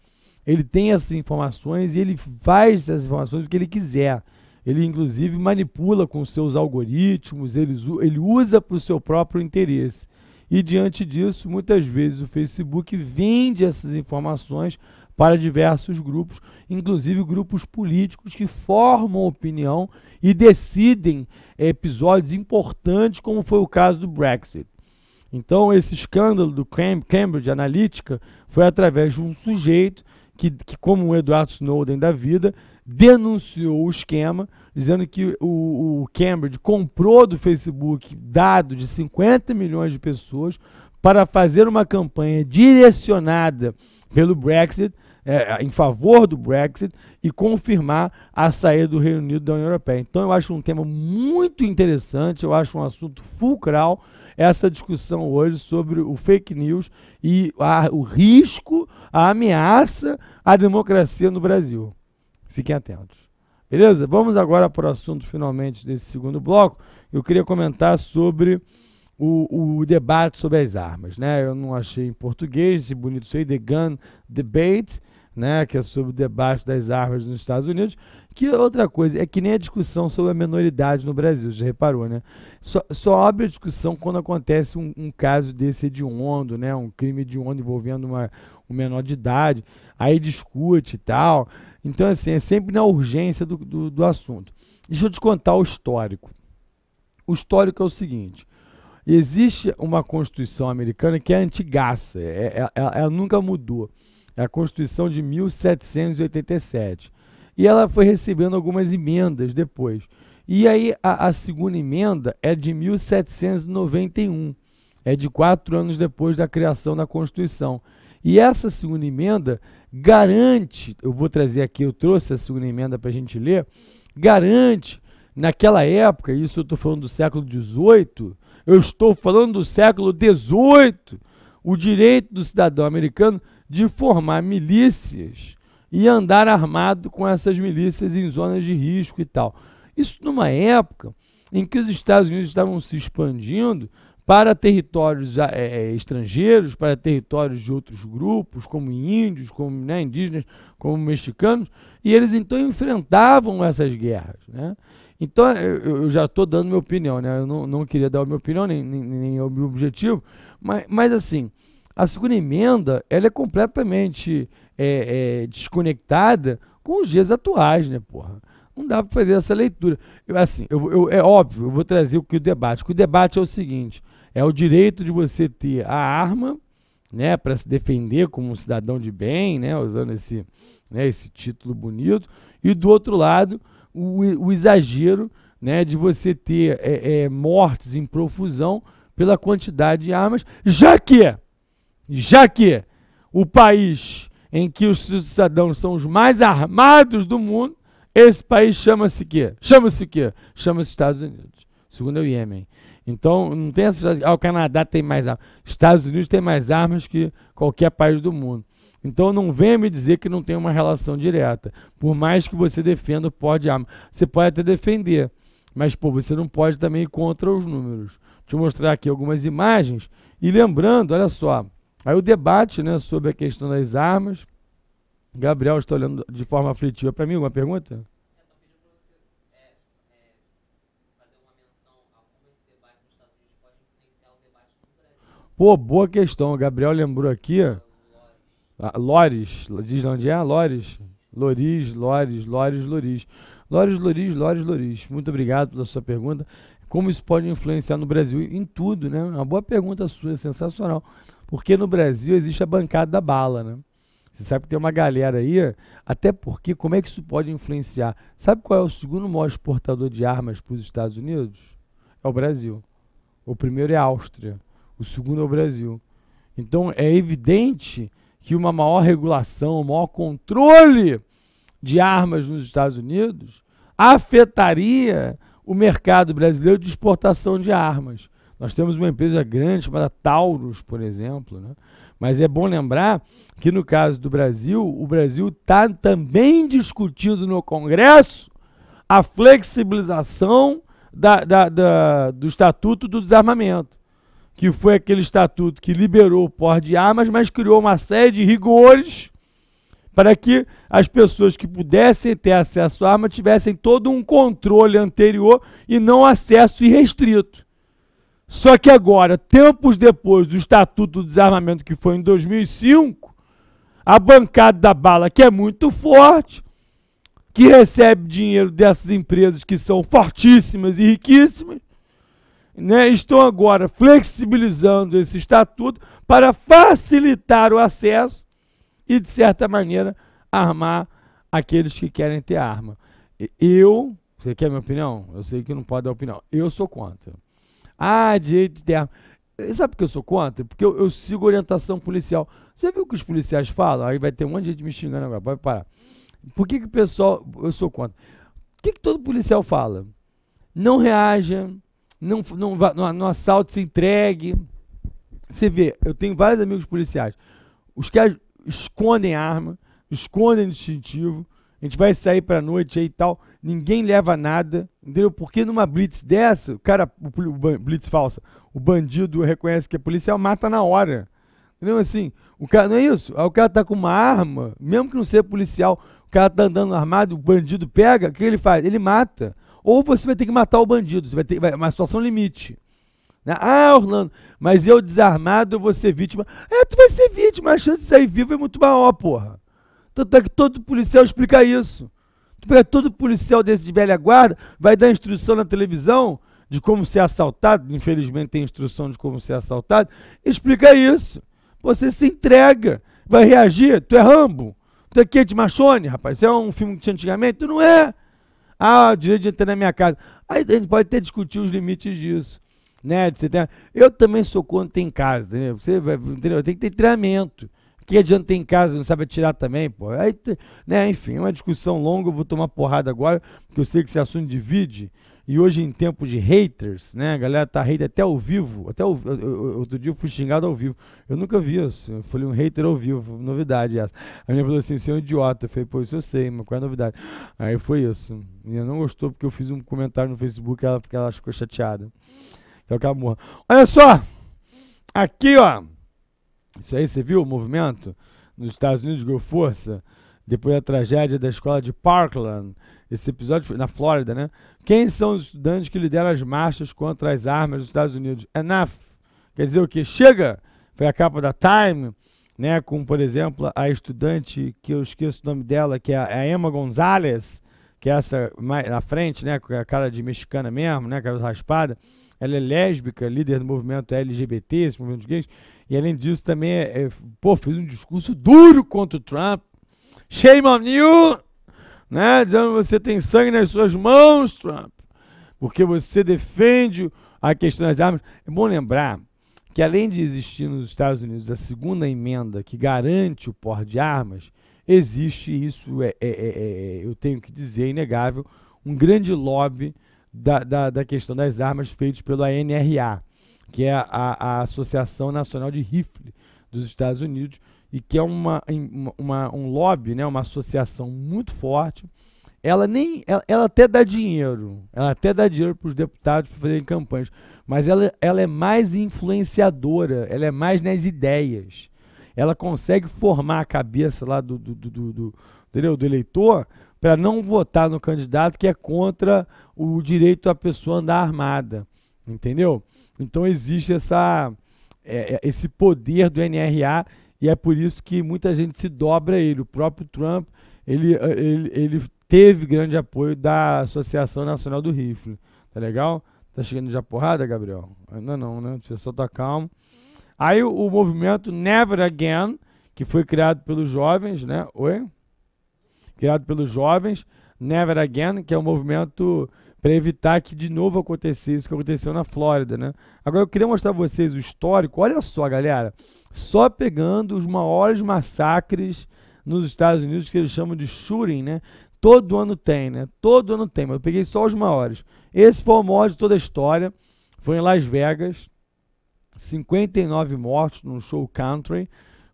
Ele tem essas informações e ele faz essas informações o que ele quiser. Ele, inclusive, manipula com seus algoritmos, ele, ele usa para o seu próprio interesse. E, diante disso, muitas vezes o Facebook vende essas informações para diversos grupos, inclusive grupos políticos que formam opinião e decidem episódios importantes, como foi o caso do Brexit. Então, esse escândalo do Cambridge Analytica foi através de um sujeito que, que como o Edward Snowden da vida, denunciou o esquema, dizendo que o, o Cambridge comprou do Facebook dados de 50 milhões de pessoas para fazer uma campanha direcionada pelo Brexit, é, em favor do Brexit e confirmar a saída do Reino Unido da União Europeia. Então eu acho um tema muito interessante, eu acho um assunto fulcral essa discussão hoje sobre o fake news e a, o risco, a ameaça à democracia no Brasil. Fiquem atentos. Beleza? Vamos agora para o assunto finalmente desse segundo bloco. Eu queria comentar sobre o, o debate sobre as armas. Né? Eu não achei em português esse bonito isso aí, The Gun Debate, né? que é sobre o debate das armas nos Estados Unidos. Que outra coisa, é que nem a discussão sobre a menoridade no Brasil, já reparou, né? Só, só abre a discussão quando acontece um, um caso desse hediondo, né? Um crime hediondo envolvendo uma, um menor de idade, aí discute e tal. Então, assim, é sempre na urgência do, do, do assunto. Deixa eu te contar o histórico. O histórico é o seguinte: existe uma Constituição americana que é antigaça, é, é, ela, ela nunca mudou. A Constituição de 1787. E ela foi recebendo algumas emendas depois. E aí a, a segunda emenda é de 1791. É de quatro anos depois da criação da Constituição. E essa segunda emenda garante, eu vou trazer aqui, eu trouxe a segunda emenda para a gente ler, garante, naquela época, isso eu estou falando do século XVIII, eu estou falando do século XVIII, o direito do cidadão americano de formar milícias e andar armado com essas milícias em zonas de risco e tal. Isso numa época em que os Estados Unidos estavam se expandindo para territórios é, estrangeiros, para territórios de outros grupos, como índios, como né, indígenas, como mexicanos, e eles então enfrentavam essas guerras. Né? Então, eu, eu já estou dando minha opinião, né? eu não, não queria dar a minha opinião, nem, nem, nem o meu objetivo, mas, mas assim, a segunda emenda ela é completamente é, é, desconectada com os dias atuais, né, porra? Não dá para fazer essa leitura. Eu, assim, eu, eu, é óbvio, eu vou trazer o que o debate. O debate é o seguinte: é o direito de você ter a arma, né, para se defender como um cidadão de bem, né, usando esse, né, esse título bonito, e do outro lado o, o exagero, né, de você ter é, é, mortes em profusão pela quantidade de armas, já que, já que o país em que os cidadãos são os mais armados do mundo Esse país chama-se quê? Chama-se o quê? Chama-se Estados Unidos. Segundo o Iêmen. Então, não tem essa. Ah, o Canadá tem mais armas. Estados Unidos tem mais armas que qualquer país do mundo. Então, não venha me dizer que não tem uma relação direta. Por mais que você defenda o pó de arma. Você pode até defender, mas, pô, você não pode também ir contra os números. Deixa eu mostrar aqui algumas imagens. E lembrando, olha só. Aí o debate né, sobre a questão das armas. Gabriel está olhando de forma aflitiva para mim. Alguma pergunta? Pô, boa questão. O Gabriel lembrou aqui. Ah, Lores, diz onde é? Lores. Loris, Lores, Lores, Loris. Lores, Loris, Lores, Loris. Muito obrigado pela sua pergunta. Como isso pode influenciar no Brasil? Em tudo, né? Uma boa pergunta sua, sensacional. Porque no Brasil existe a bancada da bala, né? Você sabe que tem uma galera aí, até porque como é que isso pode influenciar? Sabe qual é o segundo maior exportador de armas para os Estados Unidos? É o Brasil. O primeiro é a Áustria. O segundo é o Brasil. Então é evidente que uma maior regulação, um maior controle de armas nos Estados Unidos afetaria o mercado brasileiro de exportação de armas. Nós temos uma empresa grande chamada Taurus, por exemplo, né? mas é bom lembrar que no caso do Brasil, o Brasil está também discutindo no Congresso a flexibilização da, da, da, do Estatuto do Desarmamento que foi aquele estatuto que liberou o porte de armas, mas criou uma série de rigores para que as pessoas que pudessem ter acesso à arma tivessem todo um controle anterior e não acesso irrestrito. Só que agora, tempos depois do Estatuto do Desarmamento, que foi em 2005, a bancada da bala, que é muito forte, que recebe dinheiro dessas empresas que são fortíssimas e riquíssimas, né, estão agora flexibilizando esse estatuto para facilitar o acesso e, de certa maneira, armar aqueles que querem ter arma. Eu, você quer minha opinião? Eu sei que não pode dar opinião. Eu sou contra. Ah, direito de ter arma. Sabe por que eu sou contra? Porque eu, eu sigo orientação policial. Você viu o que os policiais falam? Aí vai ter um monte de gente me xingando agora. Pode parar. Por que, que o pessoal. Eu sou contra. O que, que todo policial fala? Não reaja, não, não, no, no assalto se entregue. Você vê, eu tenho vários amigos policiais. Os caras escondem arma, escondem distintivo. A gente vai sair pra noite aí e tal. Ninguém leva nada, entendeu? Porque numa blitz dessa, o cara, o, o blitz falsa, o bandido reconhece que é policial, mata na hora. Entendeu? Assim, o cara, não é isso? O cara tá com uma arma, mesmo que não seja policial, o cara tá andando armado, o bandido pega, o que ele faz? Ele mata ou você vai ter que matar o bandido, você vai ter vai, uma situação limite. Né? Ah, Orlando, mas eu desarmado eu vou ser vítima. É, tu vai ser vítima, a chance de sair vivo é muito maior, porra. Tanto é que todo policial explica isso. Todo policial desse de velha guarda vai dar instrução na televisão de como ser assaltado, infelizmente tem instrução de como ser assaltado, explica isso. Você se entrega, vai reagir, tu é Rambo, tu é Kate Machone, rapaz, isso é um filme que tinha antigamente, tu não é. Ah, direito de entrar na minha casa. Aí a gente pode até discutir os limites disso. Né? Tem... Eu também sou contra ter em casa? Você vai, entendeu? Tem que ter treinamento. Que adianta ter em casa, não sabe atirar também, pô. Aí, né, enfim, é uma discussão longa, eu vou tomar porrada agora, porque eu sei que esse assunto divide. E hoje, em tempos de haters, né? A galera tá hater até ao vivo. Até ao, eu, eu, outro dia eu fui xingado ao vivo. Eu nunca vi isso. Eu falei um hater ao vivo. Novidade essa. A minha falou assim: você é um idiota. Eu falei, pô, isso eu sei, mas qual é a novidade? Aí foi isso. E ela não gostou porque eu fiz um comentário no Facebook ela, porque ela ficou chateada. Que é o amor. Olha só! Aqui, ó. Isso aí, você viu o movimento? Nos Estados Unidos ganhou força depois da tragédia da escola de Parkland. Esse episódio foi na Flórida, né? Quem são os estudantes que lideram as marchas contra as armas dos Estados Unidos? Enough. Quer dizer o que? Chega! Foi a capa da Time, né? Com, por exemplo, a estudante, que eu esqueço o nome dela, que é a Emma Gonzalez, que é essa mais na frente, né? Com a cara de mexicana mesmo, né? Cabelo raspada. Ela é lésbica, líder do movimento LGBT, esse movimento gays. E além disso, também é, é, pô, fez um discurso duro contra o Trump. Shame on you! né? Dizendo que você tem sangue nas suas mãos, Trump, porque você defende a questão das armas. É bom lembrar que além de existir nos Estados Unidos a segunda emenda que garante o porte de armas, existe isso, é, é, é, é eu tenho que dizer, inegável, um grande lobby da, da, da questão das armas feitos pela ANRA, que é a, a Associação Nacional de Rifle dos Estados Unidos, e que é uma, uma, um lobby, né, uma associação muito forte. Ela nem ela, ela até dá dinheiro, ela até dá dinheiro para os deputados para fazerem campanhas, mas ela, ela é mais influenciadora, ela é mais nas ideias. Ela consegue formar a cabeça lá do, do, do, do, do, do eleitor para não votar no candidato que é contra o direito à pessoa andar armada. Entendeu? Então existe essa, é, é esse poder do NRA e é por isso que muita gente se dobra a ele. O próprio Trump ele, ele, ele teve grande apoio da Associação Nacional do Rifle. Tá legal? Tá chegando já porrada, Gabriel? Ainda não, né? O pessoal tá calmo. Aí o, o movimento Never Again, que foi criado pelos jovens, né? Oi? Criado pelos jovens, Never Again, que é um movimento para evitar que de novo acontecesse isso que aconteceu na Flórida, né? Agora eu queria mostrar para vocês o histórico. Olha só, galera, só pegando os maiores massacres nos Estados Unidos que eles chamam de shooting, né? Todo ano tem, né? Todo ano tem, mas eu peguei só os maiores. Esse foi o maior de toda a história. Foi em Las Vegas. 59 mortos num show country,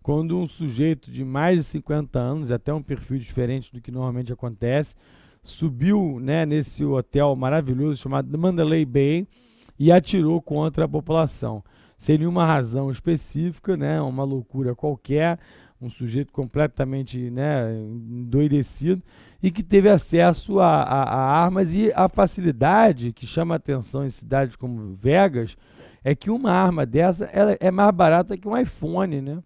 quando um sujeito de mais de 50 anos, até um perfil diferente do que normalmente acontece, subiu né, nesse hotel maravilhoso chamado Mandalay Bay e atirou contra a população. Sem nenhuma razão específica, né, uma loucura qualquer, um sujeito completamente né, endoidecido e que teve acesso a, a, a armas e a facilidade que chama atenção em cidades como Vegas é que uma arma dessa é mais barata que um iPhone, né?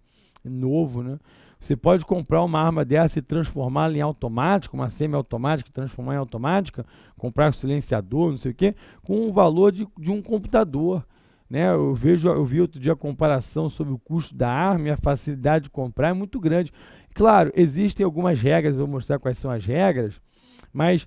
Novo, né? Você pode comprar uma arma dessa e transformá-la em automática, uma semi-automática, transformar em automática, comprar um silenciador, não sei o quê, com o valor de, de um computador. Né? Eu, vejo, eu vi outro dia a comparação sobre o custo da arma e a facilidade de comprar é muito grande. Claro, existem algumas regras, eu vou mostrar quais são as regras, mas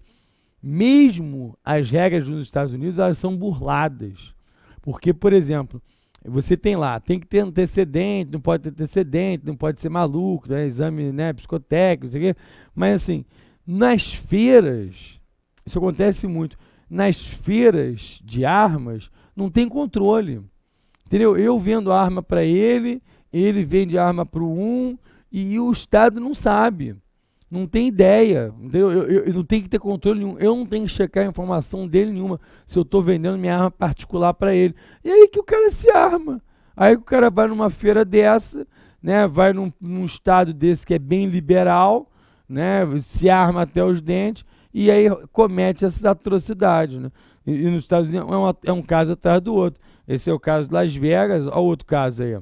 mesmo as regras dos Estados Unidos elas são burladas. Porque, por exemplo, você tem lá, tem que ter antecedente, não pode ter antecedente, não pode ser maluco, né? exame né, psicotécnico, isso aqui. Mas assim, nas feiras, isso acontece muito, nas feiras de armas, não tem controle. Entendeu? Eu vendo arma para ele, ele vende arma para o um, e o Estado não sabe não tem ideia, entendeu? Eu, eu, eu, não tenho que ter controle nenhum, eu não tenho que checar a informação dele nenhuma se eu estou vendendo minha arma particular para ele. E aí que o cara se arma. Aí o cara vai numa feira dessa, né? Vai num, num estado desse que é bem liberal, né? Se arma até os dentes e aí comete essas atrocidades, né? E, e nos Estados Unidos é, uma, é um caso atrás do outro. Esse é o caso de Las Vegas, olha o outro caso aí, ó.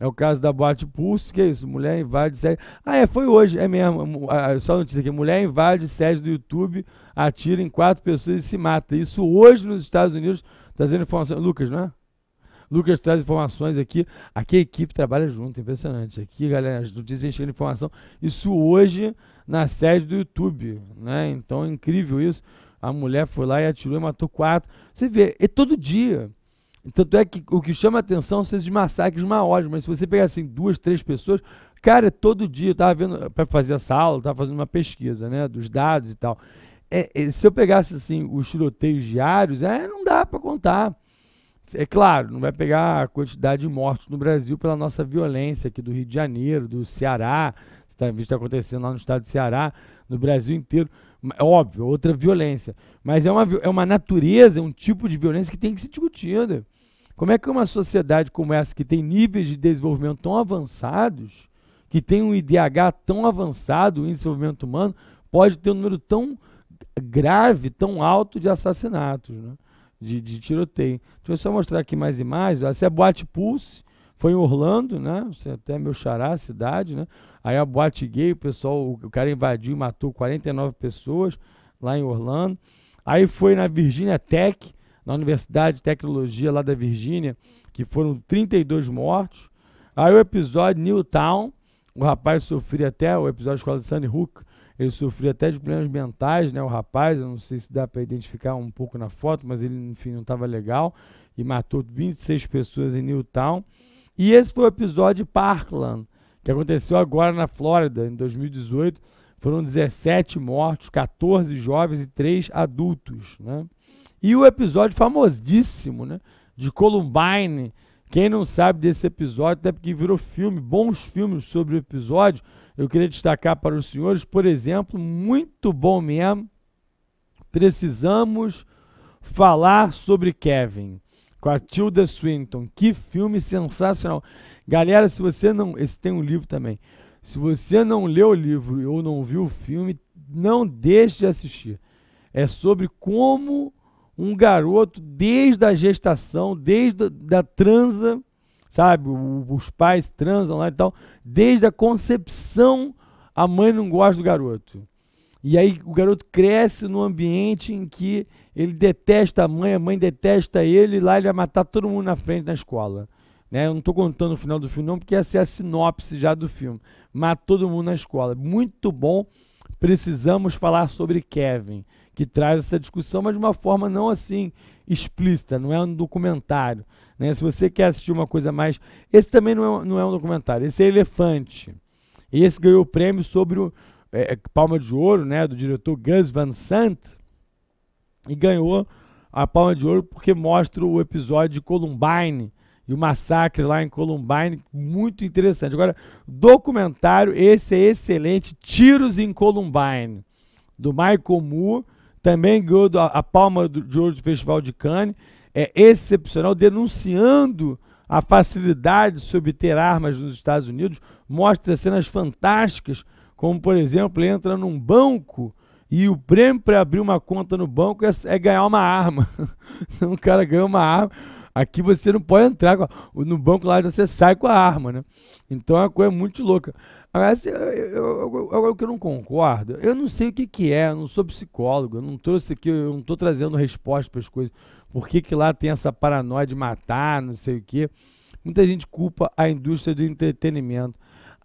É o caso da Boate Pulse, que é isso? Mulher invade sede. Ah, é, foi hoje, é mesmo. Só notícia aqui: mulher invade sede do YouTube, atira em quatro pessoas e se mata. Isso hoje nos Estados Unidos, trazendo informações. Lucas, não é? Lucas traz informações aqui. Aqui a equipe trabalha junto, impressionante. Aqui, galera, as notícias chegando informação. Isso hoje na sede do YouTube, né? Então é incrível isso. A mulher foi lá e atirou e matou quatro. Você vê, é todo dia. Tanto é que o que chama atenção são esses massacres maiores, mas se você pegar assim duas, três pessoas, cara, é todo dia, eu tava vendo, para fazer essa aula, tava fazendo uma pesquisa, né, dos dados e tal. É, é, se eu pegasse assim os tiroteios diários, é, não dá para contar. É claro, não vai pegar a quantidade de mortos no Brasil pela nossa violência aqui do Rio de Janeiro, do Ceará, está tá acontecendo lá no estado de Ceará, no Brasil inteiro. É óbvio, outra violência. Mas é uma, é uma natureza, é um tipo de violência que tem que ser discutida. Como é que uma sociedade como essa, que tem níveis de desenvolvimento tão avançados, que tem um IDH tão avançado, o índice de desenvolvimento humano, pode ter um número tão grave, tão alto de assassinatos, né? de, de tiroteio. Deixa eu só mostrar aqui mais imagens. Essa é a Boate Pulse, foi em Orlando, né? Você até meu xará, cidade, né? Aí a boate gay, o pessoal, o cara invadiu e matou 49 pessoas lá em Orlando. Aí foi na Virginia Tech, na Universidade de Tecnologia lá da Virgínia, que foram 32 mortos. Aí o episódio Newtown, o rapaz sofria até, o episódio da escola de Sandy Hook, ele sofria até de problemas mentais, né? O rapaz, eu não sei se dá para identificar um pouco na foto, mas ele, enfim, não estava legal. e matou 26 pessoas em Newtown. E esse foi o episódio Parkland, que aconteceu agora na Flórida, em 2018. Foram 17 mortos, 14 jovens e 3 adultos. Né? E o episódio famosíssimo né, de Columbine. Quem não sabe desse episódio, até porque virou filme, bons filmes sobre o episódio, eu queria destacar para os senhores, por exemplo, muito bom mesmo. Precisamos falar sobre Kevin com a Tilda Swinton. Que filme sensacional. Galera, se você não. Esse tem um livro também. Se você não leu o livro ou não viu o filme, não deixe de assistir. É sobre como um garoto, desde a gestação, desde a transa, sabe? Os pais transam lá e tal, desde a concepção, a mãe não gosta do garoto. E aí o garoto cresce num ambiente em que ele detesta a mãe, a mãe detesta ele, lá ele vai matar todo mundo na frente na escola. Né? Eu não estou contando o final do filme, não, porque essa é a sinopse já do filme. Mata todo mundo na escola. Muito bom. Precisamos falar sobre Kevin, que traz essa discussão, mas de uma forma não assim explícita, não é um documentário. Né? Se você quer assistir uma coisa mais. Esse também não é, não é um documentário, esse é Elefante. Esse ganhou o prêmio sobre o é, é, Palma de Ouro, né, do diretor Gus Van Sant, e ganhou a Palma de Ouro porque mostra o episódio de Columbine e o massacre lá em Columbine, muito interessante. Agora, documentário, esse é excelente, Tiros em Columbine, do Michael Moore, também ganhou a Palma de Ouro do Festival de Cannes, é excepcional, denunciando a facilidade de se obter armas nos Estados Unidos, mostra cenas fantásticas como por exemplo, entra num banco e o prêmio para abrir uma conta no banco é, é ganhar uma arma. <laughs> Então o cara ganha uma arma. Aqui você não pode entrar no banco lá, você sai com a arma, né? Então é uma coisa muito louca. Agora, assim, o que eu não concordo, eu não sei o que, que é, eu não sou psicólogo, eu não trouxe aqui, eu não estou trazendo resposta para as coisas. Por que, que lá tem essa paranoia de matar, não sei o quê? Muita gente culpa a indústria do entretenimento.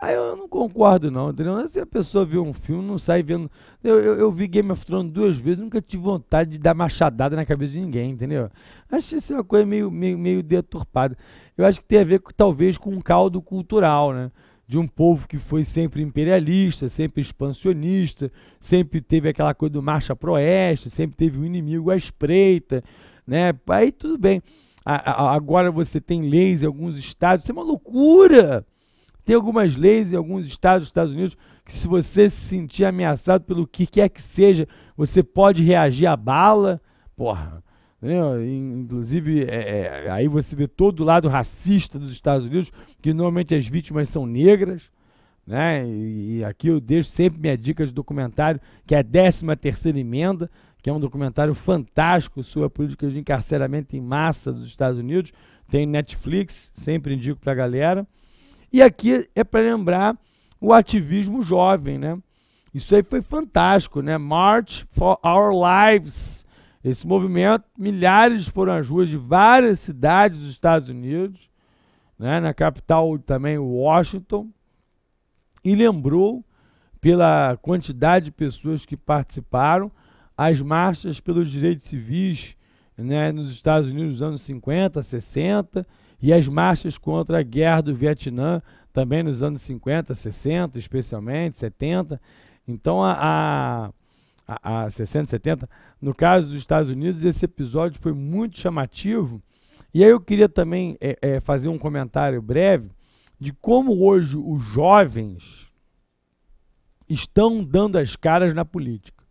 Aí eu não concordo, não, entendeu? Se a pessoa vê um filme, não sai vendo. Eu, eu, eu, vi Game of Thrones duas vezes, nunca tive vontade de dar machadada na cabeça de ninguém, entendeu? Acho isso uma coisa meio, meio, meio deturpada. Eu acho que tem a ver, talvez, com um caldo cultural, né? De um povo que foi sempre imperialista, sempre expansionista, sempre teve aquela coisa do marcha pro oeste, sempre teve o um inimigo à espreita, né? Aí tudo bem. A, a, agora você tem leis em alguns estados, isso é uma loucura! Tem algumas leis em alguns estados dos Estados Unidos que, se você se sentir ameaçado pelo que quer que seja, você pode reagir à bala. Porra. Entendeu? Inclusive, é, é, aí você vê todo o lado racista dos Estados Unidos, que normalmente as vítimas são negras. Né? E, e aqui eu deixo sempre minha dica de documentário, que é a 13 terceira emenda, que é um documentário fantástico sobre a política de encarceramento em massa dos Estados Unidos. Tem Netflix, sempre indico para a galera. E aqui é para lembrar o ativismo jovem, né? Isso aí foi fantástico, né? March for Our Lives. Esse movimento, milhares foram às ruas de várias cidades dos Estados Unidos, né? na capital também, Washington, e lembrou, pela quantidade de pessoas que participaram, as marchas pelos direitos civis né? nos Estados Unidos nos anos 50, 60 e as marchas contra a guerra do Vietnã, também nos anos 50, 60, especialmente, 70. Então, a, a, a 60, 70. No caso dos Estados Unidos, esse episódio foi muito chamativo. E aí eu queria também é, é, fazer um comentário breve de como hoje os jovens estão dando as caras na política.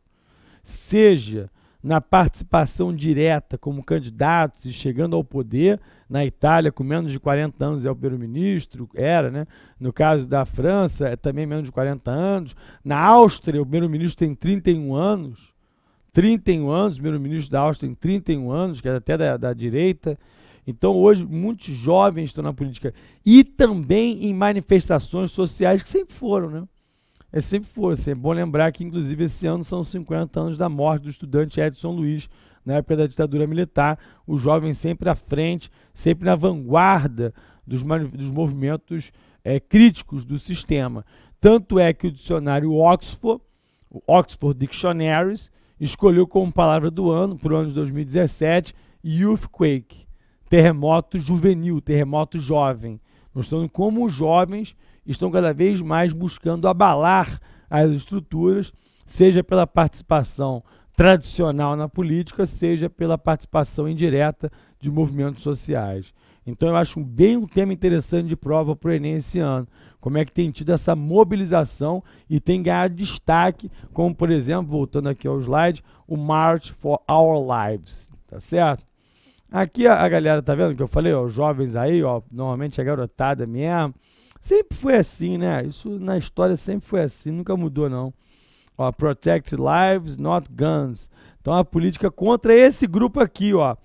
Seja na participação direta como candidatos e chegando ao poder, na Itália com menos de 40 anos é o primeiro-ministro, era, né? No caso da França, é também menos de 40 anos. Na Áustria, o primeiro-ministro tem 31 anos. 31 anos, o primeiro-ministro da Áustria tem 31 anos, que é até da, da direita. Então, hoje, muitos jovens estão na política. E também em manifestações sociais que sempre foram, né? é sempre foi. Assim, é bom lembrar que, inclusive, esse ano são 50 anos da morte do estudante Edson Luiz, na época da ditadura militar. O jovem sempre à frente, sempre na vanguarda dos, dos movimentos é, críticos do sistema. Tanto é que o dicionário Oxford, o Oxford Dictionaries, escolheu como palavra do ano, para o ano de 2017, Youthquake. terremoto juvenil, terremoto jovem, mostrando como os jovens estão cada vez mais buscando abalar as estruturas, seja pela participação tradicional na política, seja pela participação indireta de movimentos sociais. Então eu acho bem um tema interessante de prova para o Enem esse ano. Como é que tem tido essa mobilização e tem ganhado destaque, como por exemplo, voltando aqui ao slide, o March for Our Lives. Tá certo? Aqui a, a galera, tá vendo que eu falei, ó, os jovens aí, ó, normalmente a garotada mesmo. Sempre foi assim, né? Isso na história sempre foi assim, nunca mudou não. Ó, protect lives, not guns. Então a política contra esse grupo aqui, ó.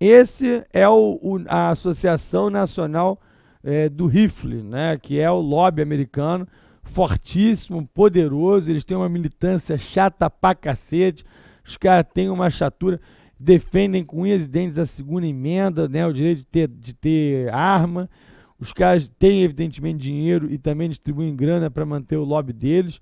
Esse é o, o a Associação Nacional é, do Rifle, né? Que é o lobby americano, fortíssimo, poderoso. Eles têm uma militância chata pra cacete. Os caras têm uma chatura defendem com unhas e dentes a segunda emenda, né, o direito de ter, de ter arma. Os caras têm, evidentemente, dinheiro e também distribuem grana para manter o lobby deles.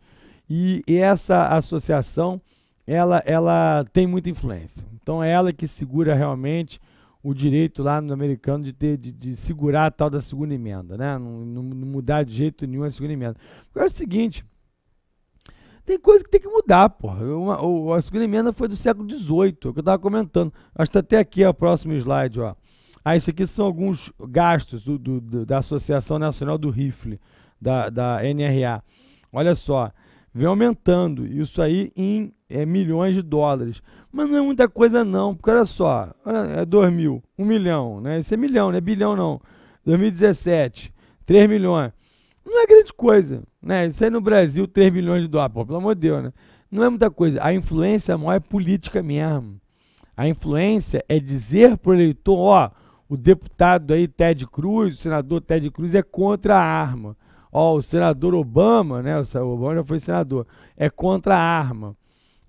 E, e, essa associação, ela, ela tem muita influência. Então é ela que segura realmente o direito lá no americano de ter de, de segurar a tal da segunda emenda, né? Não, não, não mudar de jeito nenhum a segunda emenda. Porque é o seguinte, tem coisa que tem que mudar, porra. Uma, a segunda emenda foi do século XVIII, é o que eu estava comentando. Acho que tá até aqui o próximo slide, ó. Ah, isso aqui são alguns gastos do, do, do, da Associação Nacional do Rifle, da, da NRA. Olha só, vem aumentando isso aí em é, milhões de dólares. Mas não é muita coisa não, porque olha só, é 2 mil, 1 um milhão, né? Isso é milhão, não é bilhão não. 2017, 3 milhões. Não é grande coisa, né? Isso aí no Brasil, 3 milhões de dólares, pô, pelo amor de Deus, né? Não é muita coisa. A influência maior é política mesmo. A influência é dizer para o eleitor, ó, o deputado aí, Ted Cruz, o senador Ted Cruz é contra a arma. Ó, o senador Obama, né? O Obama já foi senador, é contra a arma.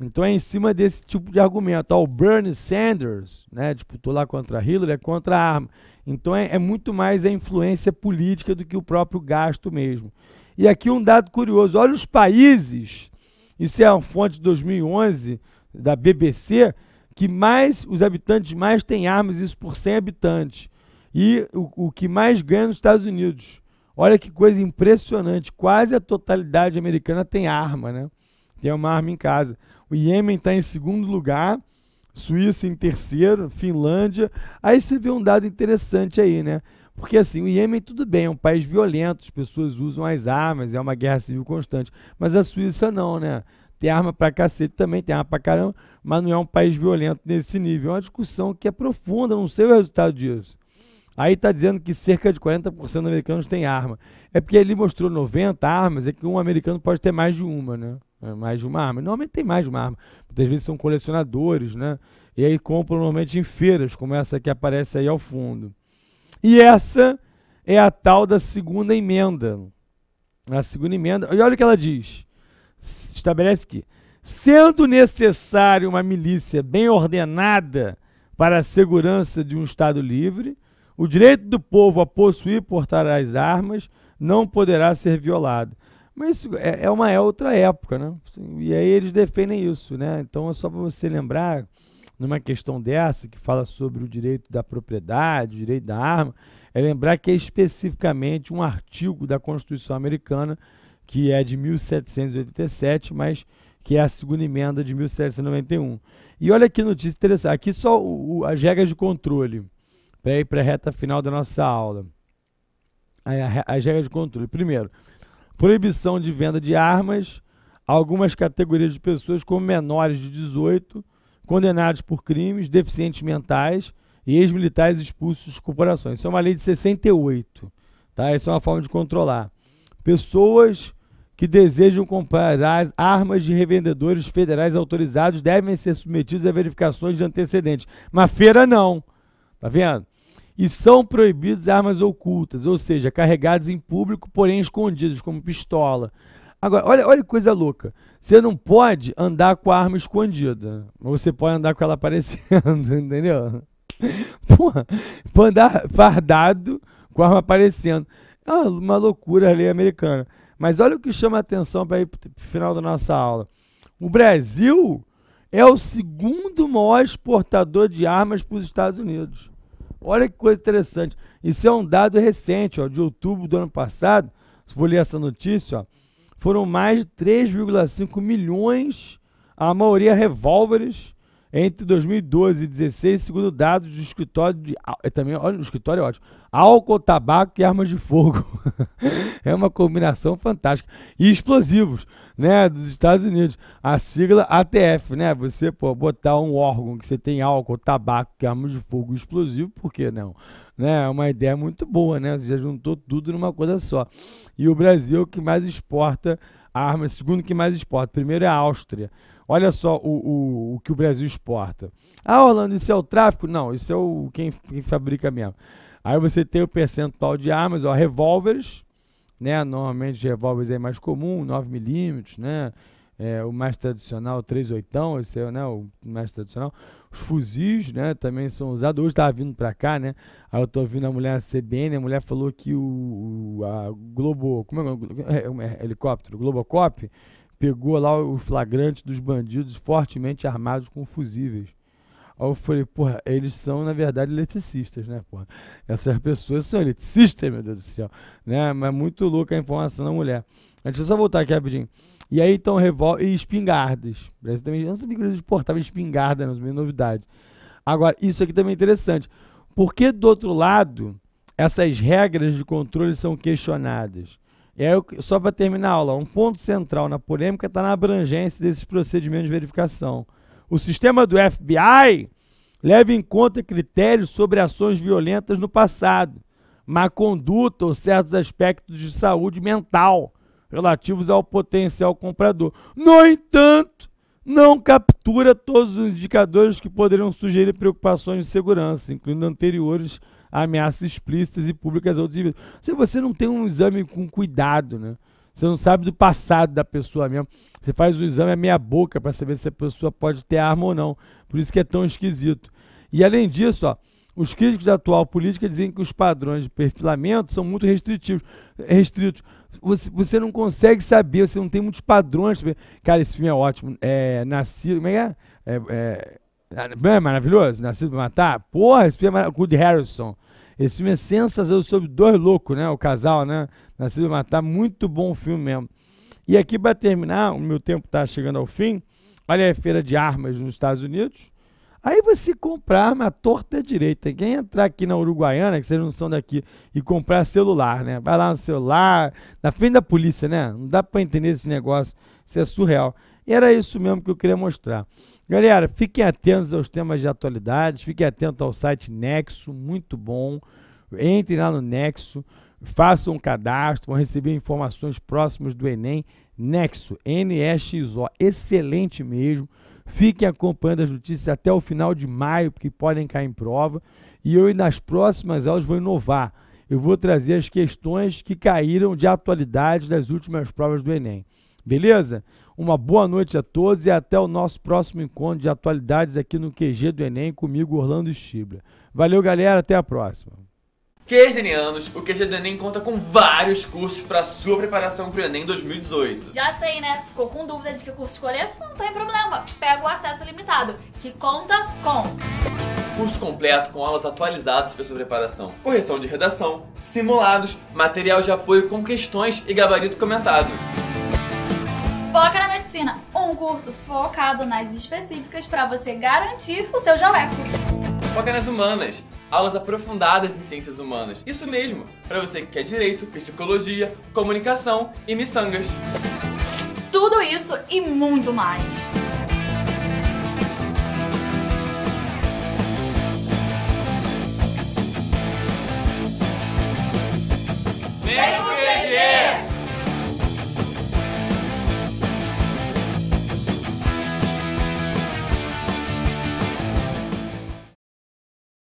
Então é em cima desse tipo de argumento. Ó, o Bernie Sanders, né? Disputou lá contra Hillary, é contra a arma. Então é, é, muito mais a influência política do que o próprio gasto mesmo. E aqui um dado curioso: olha os países, isso é uma fonte de 2011 da BBC, que mais os habitantes mais têm armas, isso por 100 habitantes. E o, o que mais ganha nos Estados Unidos. Olha que coisa impressionante, quase a totalidade americana tem arma, né? Tem uma arma em casa. O Iêmen está em segundo lugar Suíça em terceiro, Finlândia. Aí você vê um dado interessante aí, né? Porque assim, o Iêmen tudo bem, é um país violento, as pessoas usam as armas, é uma guerra civil constante. Mas a Suíça não, né? Tem arma pra cacete também, tem arma pra caramba, mas não é um país violento nesse nível. É uma discussão que é profunda, não sei o resultado disso. Aí está dizendo que cerca de 40% dos americanos têm arma. É porque ele mostrou 90 armas, é que um americano pode ter mais de uma, né? É, mais de uma arma. Normalmente tem mais de uma arma. Muitas vezes são colecionadores, né? E aí compram normalmente em feiras, como essa que aparece aí ao fundo. E essa é a tal da segunda emenda. A segunda emenda. E olha o que ela diz. Estabelece que, sendo necessário uma milícia bem ordenada para a segurança de um Estado livre, o direito do povo a possuir e portar as armas não poderá ser violado. Mas isso é, é uma é outra época, né? E aí eles defendem isso, né? Então é só para você lembrar, numa questão dessa, que fala sobre o direito da propriedade, o direito da arma, é lembrar que é especificamente um artigo da Constituição Americana, que é de 1787, mas que é a segunda emenda de 1791. E olha que notícia interessante, aqui só o, as regras de controle, para ir para a reta final da nossa aula. As regras de controle. Primeiro, proibição de venda de armas a algumas categorias de pessoas como menores de 18, condenados por crimes, deficientes mentais e ex-militares expulsos de corporações. Isso é uma lei de 68. Tá? Essa é uma forma de controlar. Pessoas que desejam comprar as armas de revendedores federais autorizados devem ser submetidos a verificações de antecedentes. Mas feira não. Tá vendo? E são proibidas armas ocultas, ou seja, carregadas em público, porém escondidas, como pistola. Agora, olha, olha que coisa louca. Você não pode andar com a arma escondida, mas você pode andar com ela aparecendo, <laughs> entendeu? Porra, pode andar fardado com a arma aparecendo. É uma loucura a lei americana. Mas olha o que chama a atenção para ir para o final da nossa aula. O Brasil é o segundo maior exportador de armas para os Estados Unidos. Olha que coisa interessante. Isso é um dado recente, ó, de outubro do ano passado. Se ler essa notícia, ó, foram mais de 3,5 milhões, a maioria revólveres, entre 2012 e 2016, segundo dados do escritório de. É também, olha, o escritório é ótimo. Álcool, tabaco e armas de fogo. <laughs> é uma combinação fantástica. E explosivos, né? Dos Estados Unidos. A sigla ATF, né? Você pô, botar um órgão que você tem álcool, tabaco armas de fogo e explosivo, por que não? Né? É uma ideia muito boa, né? Você já juntou tudo numa coisa só. E o Brasil é o que mais exporta armas, segundo que mais exporta. Primeiro é a Áustria. Olha só o, o, o que o Brasil exporta. Ah, Orlando, isso é o tráfico? Não, isso é o quem, quem fabrica mesmo. Aí você tem o percentual de armas, ó, revólveres, né? Normalmente revólveres é mais comum, 9mm, né? É, o mais tradicional, 38, esse é né, o mais tradicional. Os fuzis, né, também são usados. Hoje estava vindo para cá, né? Aí eu estou ouvindo a mulher CBN, a mulher falou que o, o a Globo, como é, é, é, helicóptero, Globocop, pegou lá o flagrante dos bandidos fortemente armados com fusíveis. Aí eu falei, porra, eles são, na verdade, eletricistas, né, porra? Essas pessoas são eletricistas, meu Deus do céu. Né? Mas muito louca a informação da mulher. Deixa eu só voltar aqui rapidinho. E aí, então, revólver e espingardas. Eu também não sabia que eles exportavam espingarda, não, é novidade. Agora, isso aqui também é interessante. Porque, do outro lado, essas regras de controle são questionadas? E aí, só para terminar a aula, um ponto central na polêmica está na abrangência desses procedimentos de verificação. O sistema do FBI leva em conta critérios sobre ações violentas no passado, má conduta ou certos aspectos de saúde mental relativos ao potencial comprador. No entanto, não captura todos os indicadores que poderiam sugerir preocupações de segurança, incluindo anteriores ameaças explícitas e públicas a outros indivíduos. Se você não tem um exame com cuidado, né? Você não sabe do passado da pessoa mesmo. Você faz o exame a meia boca para saber se a pessoa pode ter arma ou não. Por isso que é tão esquisito. E além disso, ó, os críticos da atual política dizem que os padrões de perfilamento são muito restritivos, restritos. Você, você não consegue saber, você não tem muitos padrões. Cara, esse filme é ótimo. É, nascido. Como é que é? é, é não é maravilhoso? Nascido para Matar? Porra, esse filme é. Good Harrison. Esse filme é sensacional sobre dois loucos, né? O casal, né? Nascido para Matar. Muito bom filme mesmo. E aqui, para terminar, o meu tempo está chegando ao fim. Olha a feira de armas nos Estados Unidos. Aí você comprar arma torta direita. Quem entrar aqui na Uruguaiana, que vocês não são daqui, e comprar celular, né? Vai lá no celular, na frente da polícia, né? Não dá para entender esse negócio. Isso é surreal. E era isso mesmo que eu queria mostrar. Galera, fiquem atentos aos temas de atualidade, fiquem atentos ao site Nexo, muito bom. Entrem lá no Nexo, façam um cadastro, vão receber informações próximas do Enem. Nexo, NXO, excelente mesmo. Fiquem acompanhando as notícias até o final de maio, porque podem cair em prova. E eu, nas próximas aulas, vou inovar. Eu vou trazer as questões que caíram de atualidade das últimas provas do Enem. Beleza? Uma boa noite a todos e até o nosso próximo encontro de atualidades aqui no QG do Enem, comigo, Orlando Stibra. Valeu, galera. Até a próxima. QGenianos, o QG do Enem conta com vários cursos para sua preparação para o Enem 2018. Já sei, né? Ficou com dúvida de que curso escolher? Não tem problema. Pega o acesso limitado, que conta com curso completo com aulas atualizadas para sua preparação, correção de redação, simulados, material de apoio com questões e gabarito comentado. Foca na Medicina, um curso focado nas específicas para você garantir o seu jaleco. Foca nas Humanas, aulas aprofundadas em ciências humanas. Isso mesmo, para você que quer direito, psicologia, comunicação e miçangas. Tudo isso e muito mais. Vem pro!